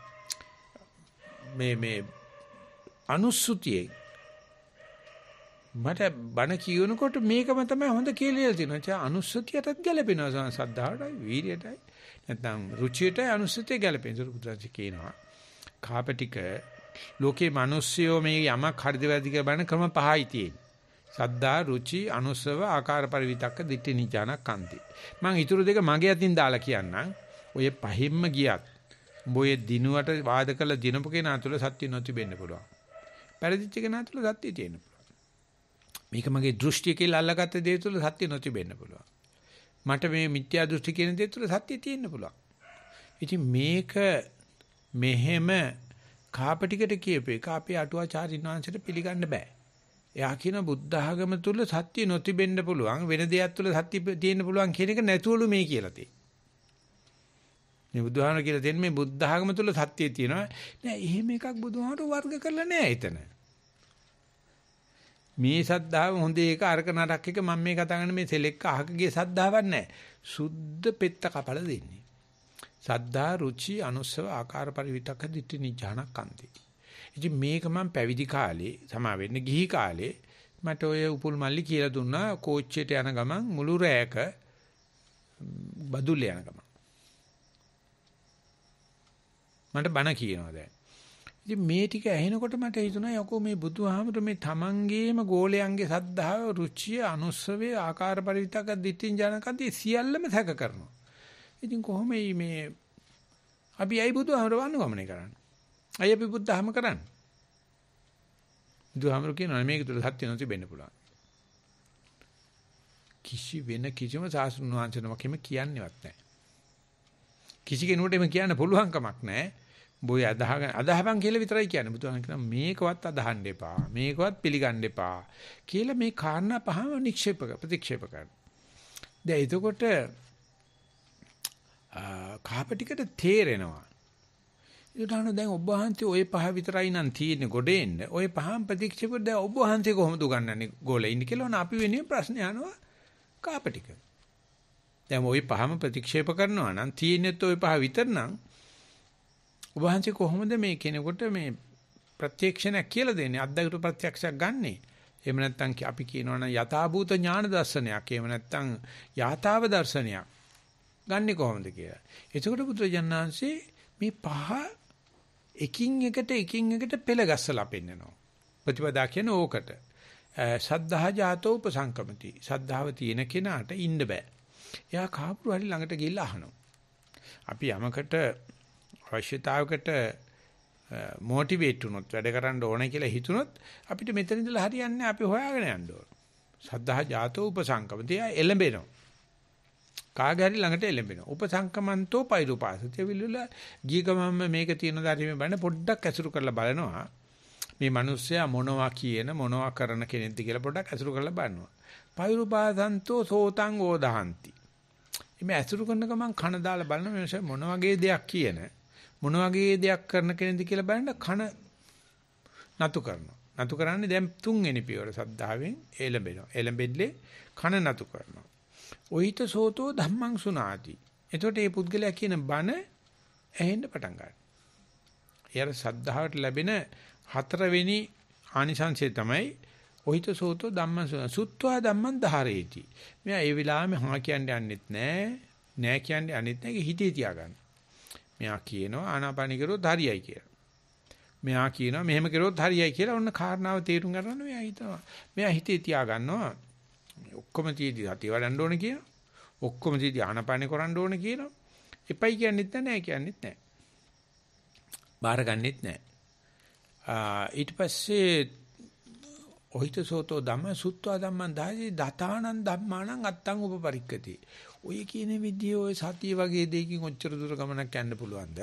මේ මේ අනුස්සතියේ මට බණ කියනකොට මේකම තමයි හොඳ කියලා තියෙනවා. ඒ අනුස්සතියටත් ගැලපෙනවා සද්ධාවටයි වීර්යයටයි නැත්නම් රුචියටයි අනුස්සතිය ගැලපෙන. ඒක බුදුරජාණන් කියනවා. කාපටික ලෝකේ මිනිස්සුયો මේ යමක් හරිද වැරදි කියලා බලන ක්‍රම පහයි තියෙන්නේ. සද්දා රුචි අනුස්සව ආකාර පරිවිතක්ක දිට්ඨි නිජානක් කන්ති. මම ඊටු දෙක මගේ අතින් දාලා කියන්නම්. ඔය පහින්ම ගියත් උඹ ඔය දිනුවට වාද කළ දිනපු කෙනා තුළ සත්‍ය නොතිබෙන්න පුළුවන්. පරිදිච්ච කෙනා තුළ සත්‍ය තියෙන්න පුළුවන්. මේක මගේ දෘෂ්ටිය කියලා අල්ලගත්ත දේ තුළ සත්‍ය නොතිබෙන්න පුළුවන්. මට මේ මිත්‍යා දෘෂ්ටි කියන දේ තුළ සත්‍ය තියෙන්න පුළුවන්. ඉතින් මේක මෙහෙම කාපටිකට කියපු එක අපේ අටුවාචාරින් වංශයට පිළිගන්න බෑ. එයා කියන බුද්ධ ආගම තුල සත්‍ය නොතිබෙන්න පුළුවන් වෙන දෙයක් තුල සත්‍ය තියෙන්න පුළුවන් කියන එක නැතුවලු මේ කියලා තියෙන්නේ. මේ බුදුහාමර කියලා තියෙන මේ බුද්ධ ආගම තුල සත්‍යය තියෙනවා. නෑ එහෙම එකක් බුදුහාමර වර්ග කරලා නෑ එතන. මේ සද්ධාව හොඳ එක අරක නරක එක මම මේ කතා කරන මේ සෙලෙක්ක අහකගේ සද්ධාවක් නෑ. සුද්ධ පෙත්ත කපල දෙන්නේ. සද්ධා රුචි අනුස්සව ආකාර පරිවිතක දිට්ඨි නිජානක් කන්ති. ඉතින් මේක මම පැවිදි කාලේ සමා වෙන්න ගිහි කාලේ මට ඔය උපුල් මල්ලි කියලා දුන්නා කෝච්චියට යන ගමන් මුළු රෑක බදුල්ල යන ගමන්. මට බණ කියනවා දැන්. ඉතින් මේ ටික ඇහෙනකොට මට හිතුණා යකෝ මේ බුදුහාමුදුර මේ තමන්ගේම ගෝලයන්ගේ සද්ධාව රුචිය අනුස්සවේ ආකාර පරිවිතක දිට්ඨින් ජනකදී සියල්ලම සැක කරනවා. ඉතින් කොහොමයි මේ අපි ඇයි බුදුහාමුදුර වන්නුගමනය කරන්නේ? අය අපි බුද්ධහම කරන්නේ. බුදුහාමර කියනවා මේක තුල සත්‍ය නොතිබෙන්න පුළුවන්. කිසි වෙන කිසිම සාසුන් වහන්සේනමක් එහෙම කියන්නේවත් නැහැ. කිසි කෙනෙකුට එහෙම කියන්න පුළුවන් කමක් නැහැ. බොය අදහගෙන අදහපන් කියලා විතරයි කියන්නේ. බුදුහාම කියනවා මේකවත් අදහන්න එපා. මේකවත් පිළිගන්න එපා. කියලා මේ කාරණා පහම නික්ෂේප ප්‍රතික්ෂේප කරනවා. දැන් එතකොට කාපටිකට තේරෙනවා ඊටහන දැන් ඔබ වහන්සේ ওই පහ විතරයි නම් තියෙන්නේ ගොඩේන්න. ওই පහම ප්‍රතික්ෂේප දැන් ඔබ වහන්සේ කොහොමද උගන්වන්නේ ගෝලේ ඉන්නේ කියලා ඕන අපි වෙනුවෙන් ප්‍රශ්න අහනවා කාපටික. දැන් ওই පහම ප්‍රතික්ෂේප කරනවා නම් තියෙන්නේත් ওই පහ විතර නම් ඔබ වහන්සේ කොහොමද මේ කෙනෙකුට මේ ප්‍රත්‍යක්ෂණයක් කියලා දෙන්නේ අද්දකට ප්‍රත්‍යක්ෂයක් ගන්නෙ. එහෙම නැත්නම් අපි කියනවා නම් යථාභූත ඥාන දර්ශනයක්. එහෙම නැත්නම් යථාව දර්ශනයක්. ගන්නෙ කොහොමද කියලා. එතකොට බුදුරජාණන්සේ මේ පහ එකින් එකට එකින් එකට පෙළ ගැස්සලා පෙන්නනවා. ප්‍රතිපදා කියන ඕකට. සද්ධා ජාතෝ උපසංකමති. සද්ධාව තියෙන කෙනාට ඉන්න බෑ. එයා කාපුරු හරි ළඟට ගිහිල්ලා අහනවා. අපි යමකට අවශ්‍යතාවකට මොටිවේට් වුණොත් වැඩ කරන්න ඕනේ කියලා හිතුනොත් අපිට මෙතන ඉඳලා හරියන්නේ අපි හොයාගෙන යන්න ඕන. සද්ධා ජාතෝ උපසංකමති. එළඹෙනවා. කාගේ හරි ළඟට එළඹෙනවා. උපසංකමන්තෝ පෛරුපාසතිය විලුල ගිය ගමන්ම මේක තියෙන ධර්මයේ බලන්න පොඩ්ඩක් ඇසුරු කරලා බලනවා. මේ මිනිස්සයා මොනවා කියන මොනවා කරන කෙනෙක්ද කියලා පොඩ්ඩක් ඇසුරු කරලා බලනවා. පෛරුපාසන්තෝ සෝතං ඕදහන්ති. මේ ඇසුරු කරන ගමන් කන දාලා බලන මිනිස්සයා මොන වගේ දෙයක් කියන මොන වගේ දෙයක් කරන කෙනෙක්ද කියලා බලන්න කන නතු කරනවා. නතු කරන්නේ දැන් තුන්වෙනි පියවර සද්ධාවෙන් එළඹෙනවා. එළඹෙන්නේ කන නතු කරනවා. ඔහිත සෝතෝ ධම්මං සුනාති. එතකොට මේ පුද්ගලයා කියන බණ ඇහෙන්න පටන් ගන්නවා. එයාට සද්ධාවට ලැබෙන හතරවෙනි ආනිසංසය තමයි ඔහිත සෝතෝ ධම්මං සුනා. සුත්වා ධම්මං ධාරේති. මෙයා ඒ වෙලාවෙම හා කියන්නේ යන්නෙත් නෑ. නෑ කියන්නේ අනිත් නෑ හිතේ තියාගන්න. මෙයා කියනවා ආනාපානි කරොත් හරියයි කියලා. මෙයා කියනවා මෙහෙම කරොත් හරියයි කියලා ඔන්න කාරණාව තේරුම් ගන්න මෙයා හිතනවා. මෙයා හිතේ තියාගන්නවා ඔක්කොම තියදී සතිය වඩන්න ඕනේ කියනවා. ඔක්කොම තියදී ආනපානේ කරන්න ඕනේ කියනවා. එපයි කියන්නෙත් නැහැ කියන්නෙත් නැහැ. බාර ගන්නෙත් නැහැ. ඊට පස්සේ ඔහිතසෝතෝ ධම්ම සුත්වා ධම්මං දායි දතානං ධම්මානං අත්තං උපපරික්කති. ඔය කියන විදිය ඔය සතිය වගේ දෙයකින් ඔච්චර දුර ගමනක් යන්න පුළුවන්ද?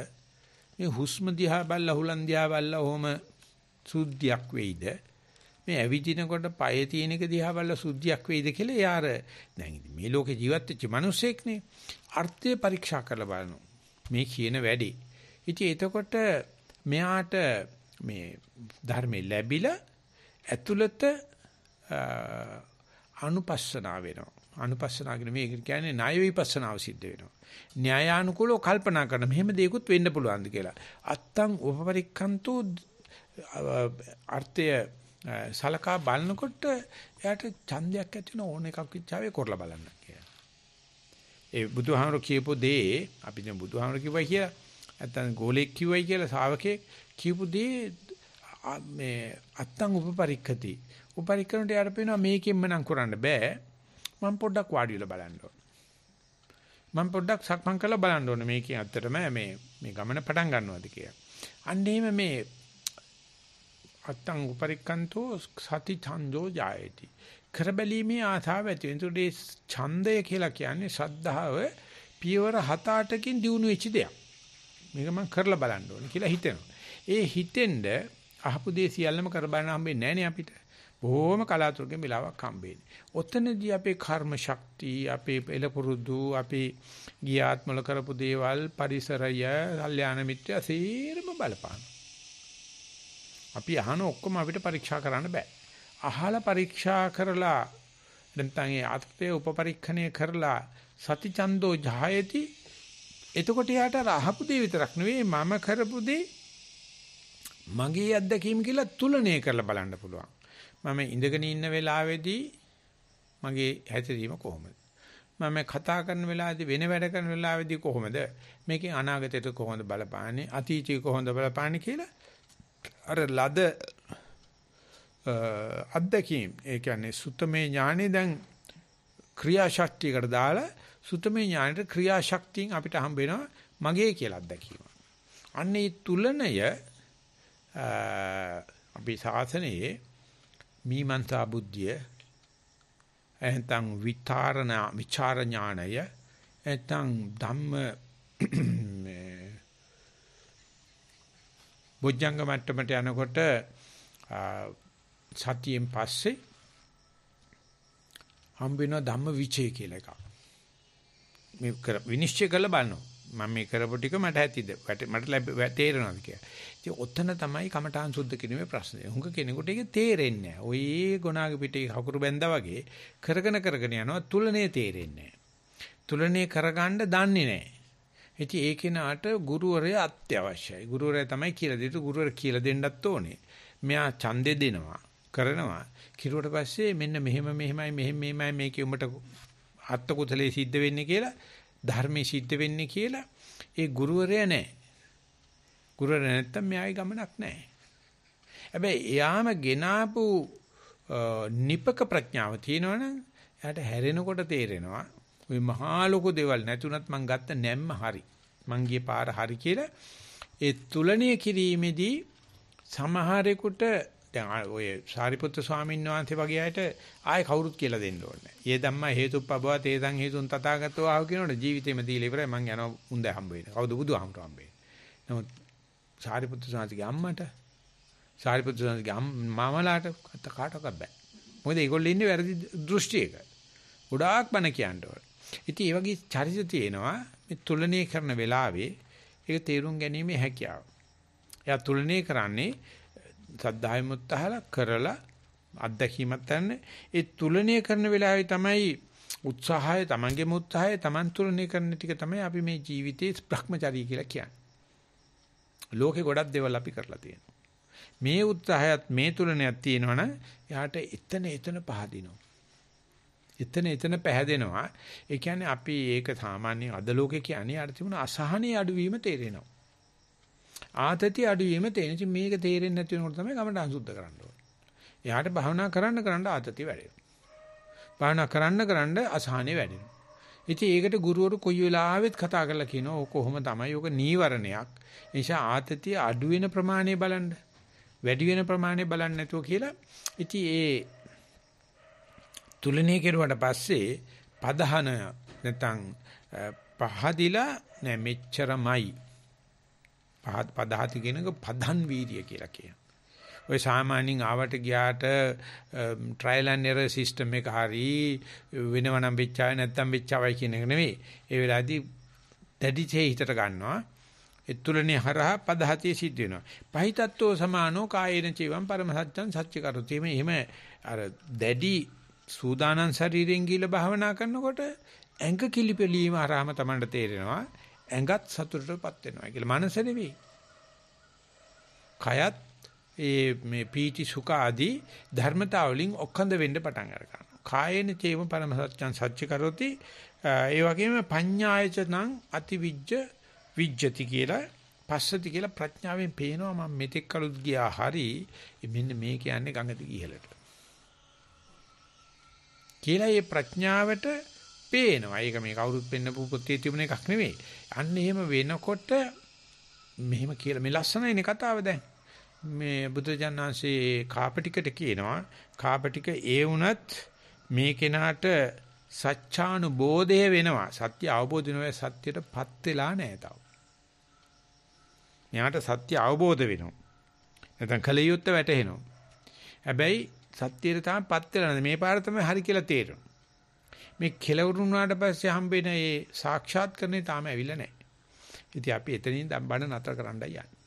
මේ හුස්ම දිහා බැලලා හුලන් දිහා බැලලා ඔහොම සුද්ධියක් වෙයිද? මේ ඇවිදිනකොට පයේ තියෙන එක දිහා බලලා සුද්ධියක් වෙයිද කියලා යාර දැන් මේ ලෝකේ ජීවත් වෙච්ච මිනිස්සෙක්නේ අර්ථය පරීක්ෂා කරලා බලනවා මේ කියන වැඩි. ඉතින් එතකොට මෙයාට මේ ධර්මේ ලැබිලා ඇතුළත අනුපස්සනා වෙනවා. අනුපස්සනා කියන මේක කියන්නේ ණය විපස්සනාව සිද්ධ වෙනවා. න්‍යායානුකූලව කල්පනා කරන මෙහෙම දෙයක්ත් වෙන්න පුළුවන්ද කියලා. අත්තං උපපරික්ඛන්තෝ අර්ථය සලකා බලනකොට එයාට ඡන්දයක් ඇති වෙන ඕන එකක් විචාවේ කරලා බලන්න කියලා. ඒ බුදුහාමර කියපු දේ අපි දැන් බුදුහාමර කිව්වයි කියලා නැත්තම් ගෝලෙක් කිව්වයි කියලා ශාවකේ කියපු දේ මේ අත්තං උපපරික්ඛති. උපපරික්ඛනට යාර පේනවා මේකෙන්ම නම් කරන්න බෑ. මම පොඩ්ඩක් වාඩි වෙලා බලන්න ඕන. මම පොඩ්ඩක් සක්මන් කරලා බලන්න ඕනේ මේකෙන් ඇත්තටම මේ මේ ගමන පටන් ගන්නවද කියලා. අන්න එහෙම මේ අත්තං උපරික්කන්තෝ සති ඡන්தோ ජායති. කරබැලීමේ ආසාව ඇති වෙන. ඒතකොට ඡන්දය කියලා කියන්නේ ශ්‍රද්ධාව පියවර 7-8කින් දිනු වෙච්ච දෙයක්. මේක මම කරලා බලන්න ඕනේ කියලා හිතෙනවා. ඒ හිතෙන්ද අහපු දේ සියල්ලම කර බලන්න හම්බෙන්නේ නැහැ අපිට. බොහොම කලාතුරකින් වෙලාවක් හම්බෙන්නේ. ඔතනදී අපේ කර්ම ශක්තිය, අපේ එලපුරුදු, අපේ ගියාත්මල කරපු දේවල්, පරිසරය, කල්යාණ මිත්‍ය සේරම බලපාන. අපි අහන ඔක්කොම අපිට පරීක්ෂා කරන්න බෑ. අහලා පරීක්ෂා කරලා නැත්නම් ඒ අත්පේ උපපරීක්ෂණය කරලා සතිචන්දෝ ජායති එතකොට යාට අහපු දේ විතරක් නෙවෙයි මම කරපු දේ මගේ අත්දැකීම් කියලා තුලණය කරලා බලන්න පුළුවන්. මම ඉඳගෙන ඉන්න වෙලාවේදී මගේ හැසිරීම කොහොමද? මම කතා කරන වෙලාවේදී වෙන වැඩ කරන වෙලාවේදී කොහොමද? මේකෙන් අනාගතයට කොහොමද බලපාන්නේ? අතීතය කොහොමද බලපාන්නේ කියලා අර ලද අත්දැකීම් ඒ කියන්නේ සුත්තමේ ඥානෙ දැන් ක්‍රියාශක්තියකට දාලා සුත්තමේ ඥානෙට ක්‍රියාශක්තියෙන් අපිට හම්බ වෙනවා මගේ කියලා අත්දැකීම. අන්න ඒ තුලණය අපි සාසනයේ මීමන්තා බුද්ධිය එහෙනම් විතරණ විචාර ඥානය එහෙනම් ධම්ම [clears throat] බොජ්ජංග මට්ටමට යනකොට සතියෙන් පස්සේ හම්බ වෙන ධම්ම විචේ කියලා එකක්. මේ විනිශ්චය කරලා බලනවා. මම මේ කරපු ටික මට ඇතිද? මට ලැබ තේරෙනවද කියලා. ඉතින් ඔතන තමයි කමඨාන් සුද්ධ කිරීමේ ප්‍රශ්නේ. හුඟ කෙනෙකුට ඒක තේරෙන්නේ නැහැ. ඔය ගොනාගේ පිටේ හකුරු බැඳා වගේ කරගෙන කරගෙන යනවා තුලනේ තේරෙන්නේ නැහැ. තුලනේ කරගන්න දන්නේ නැහැ. ඉතින් ඒ කෙනාට ගුරුවරයා අත්‍යවශ්‍යයි. ගුරුවරයා තමයි කියලා දෙතු ගුරුවරයා කියලා දෙන්නත් ඕනේ. මෙයා ඡන්දේ දෙනවා, කරනවා. කිරුවට පස්සේ මෙන්න මෙහෙම මෙහෙමයි මෙහෙම මෙහෙමයි මේකේ උඹට අත්ත කුසලයේ සිද්ධ වෙන්නේ කියලා ධර්මයේ සිද්ධ වෙන්නේ කියලා ඒ ගුරුවරයා නැහැ. ගුරුවරයා නැත්තම් මෙයාගේ ගමනක් නැහැ. හැබැයි එයාම ගෙනාපු නිපක ප්‍රඥාව තියෙනවනම් එයාට හැරෙනකොට තේරෙනවා ওই මහා ලොකු දේවල් නැතුණත් මං ගත්ත නැම්ම හරි. මං ගියේ පාර හරි කියලා ඒ තුලණය කිරීමේදී සමහරෙකුට දැන් ඔය සාරිපුත්‍ර ස්වාමීන් වහන්සේ වගේ අයට ආයේ කවුරුත් කියලා දෙන්න ඕනේ. "යේ ධම්මා හේතුප්පබව තේසං හේතුන් තථාගතෝ ආව කියනකොට ජීවිතේම දීලා ඉවරයි මං යනවා උන්ද හම්බ වෙන්නේ. කවුද බුදුහාමුදුර හම්බ වෙන්නේ. නමුත් සාරිපුත්‍ර ස්වාමීන්ගේ අම්මට සාරිපුත්‍ර ස්වාමීන්ගේ මාමලාට කාටවත් බෑ. මොකද ඒගොල්ලෝ ඉන්නේ වැරදි දෘෂ්ටියක. ගොඩාක් බන කියන්න ඕනේ. ඉතින් මේ වගේ චරිත තියෙනවා මේ තුලනය කරන වෙලාවේ ඒක තේරුම් ගැනීමේ හැකියාව. එයා තුලනය කරන්නේ සද්ධායමුත් අහලා කරලා අත්දැකීමක් ගන්න. ඒ තුලනය කරන වෙලාවේ තමයි උත්සාහය, Tamange උත්සාහය, Taman තුලනය කරන ටික තමයි අපි මේ ජීවිතේ භ්‍රමචාරී කියලා කියන්නේ. ලෝකේ ගොඩක් දේවල් අපි කරලා තියෙනවා. මේ උත්සාහයත් මේ තුලනයක් තියෙනවනම් එයාට එතන එතන පහදිනවා. එතන එතන පැහැදෙනවා. ඒ කියන්නේ අපි ඒක සාමාන්‍ය අද ලෝකේ කියන්නේ අර තිබුණ අසහනයේ අඩුවීම තේරෙනවා. ආතති අඩුවීම තේරෙන. මේක තේරෙන්නේ නැති වෙනකොට තමයි කමට අසුද්ධ කරන්න ඕනේ. එයාට භාවනා කරන්න කරන්න ආතති වැඩෙනවා. භාවනා කරන්න කරන්න අසහනෙ වැඩෙනවා. ඉතින් ඒකට ගුරුවරු කොයි වෙලාවෙත් කතා කරලා කියනවා ඕක කොහොම තමයි ඕක නීවරණයක්. ඒ නිසා ආතතිය අඩු වෙන ප්‍රමාණය බලන්න. වැඩි වෙන ප්‍රමාණය බලන්න නැතුව කියලා. ඉතින් ඒ තුලනේ කෙරුවට පස්සේ පදහන නැත්නම් පහදිලා නෑ මෙච්චරමයි පහත් පදහති කියනක පදන් වීර්ය කියලා කියනවා. ඔය සාමාන්‍යයෙන් ආවට ගියාට ට්‍රයිල් ඇන්ඩ් එරර් සිස්ටම් එක හරි වෙනවනම් වෙච්චාය නැත්නම් වෙච්චාවයි කියන එක නෙවෙයි. ඒ වෙලාවේදී දැඩිචේ හිතට ගන්නවා. ඒ තුලනේ හරහා පදහතිය සිද්ධ වෙනවා. පහිතත්වෝ සමානෝ කායේන චේවම් පරම සත්‍යං සත්‍ය කරොති. එහෙම අර දැඩි සූදානම් ශරීරයෙන් ගිල භාවනා කරනකොට ඇඟ කිලිපෙලීම ආරාම තමයි තේරෙනවා. ඇඟත් සතුටටපත් වෙනවා කියලා. මනස නෙවෙයි. කයත් ඒ මේ පීති සුඛ ආදී ධර්මතා වලින් ඔක්කඳ වෙන්න පටන් ගන්නවා. කායේන චේම පරම සත්‍යං සත්‍ය කරොති ඒ වගේම පඤ්ඤායචනං අතිවිජ්ජ විජ්ජති කියලා පස්සති කියලා ප්‍රඥාවෙන් පේනවා මම මෙතෙක් කලුත් ගියා හරි මෙන්න මේ කියන්නේ ගඟ දිග ඉහළට. කියලා මේ ප්‍රඥාවට පේනවා. ඒක මේ කවුරුත් පෙන්නපු පොතේ තිබුණ එකක් නෙවෙයි. අන්න එහෙම වෙනකොට මෙහෙම කියලා මේ ලස්සනයිනේ කතාව දැන්. මේ බුදුජානනාංශේ කාපටිකට කියනවා කාපටික ඒ වුණත් මේ කෙනාට සත්‍යානුබෝධය වෙනවා. සත්‍ය අවබෝධ වෙනවා සත්‍යයටපත් වෙලා නැහැ තාම. මෙයාට සත්‍ය අවබෝධ වෙනවා. නැත්නම් කලියුත්ත වැටහෙනවා. හැබැයි සත්‍යයට තාමපත් වෙලා නැහැ. මේ පාර තමයි හරි කියලා තේරෙනවා. මේ කෙලවුරුනාට පස්සේ හම්බෙන ඒ සාක්ෂාත් කරන්නේ තාම ඇවිල්ලා නැහැ. ඉතින් අපි එතනින් බණ නතර කරන්නයි යන්නේ.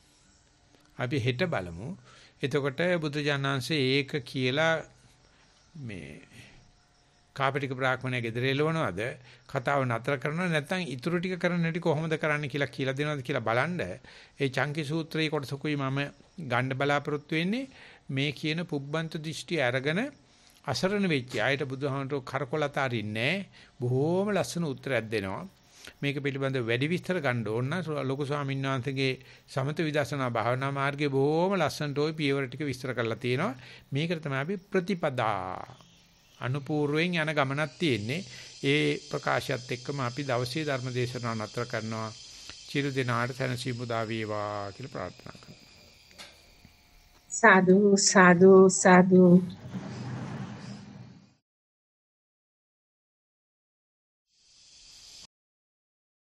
අපි හෙට බලමු. එතකොට බුදුජානන්සේ ඒක කියලා මේ කාපටික බ්‍රාහ්මණය ගෙදර එළවනවද? කතාව නතර කරනවද? නැත්නම් ඉතුරු ටික කරන හැටි කොහොමද කරන්න කියලා කියලා දෙනවද කියලා බලන්න. ඒ චංකි සූත්‍රයේ කොටසකුයි මම ගන්න බලාපොරොත්තු වෙන්නේ. මේ කියන පුබ්බන්ත දෘෂ්ටි අරගෙන අසරණ වෙච්ච අයට බුදුහාමරෝ කරකොලතරින්නේ බොහෝම ලස්සන උත්තරයක් දෙනවා. මේක පිළිබඳව වැඩි විස්තර ගන්න ඕන නම් ලොකු ස්වාමීන් වහන්සේගේ සමත විදර්ශනා භාවනා මාර්ගයේ බොහොම ලස්සනට ওই පියවර ටික විස්තර කරලා තියෙනවා. මේකට තමයි අපි ප්‍රතිපදා අනුපූර්වයෙන් යන ගමනක් තියෙන්නේ. ඒ ප්‍රකාශයත් එක්කම අපි දවසේ ධර්ම දේශනාව නතර කරනවා. චිරු දිනාට සැනසීම උදා වේවා කියලා ප්‍රාර්ථනා කරනවා. සාදු සාදු සාදු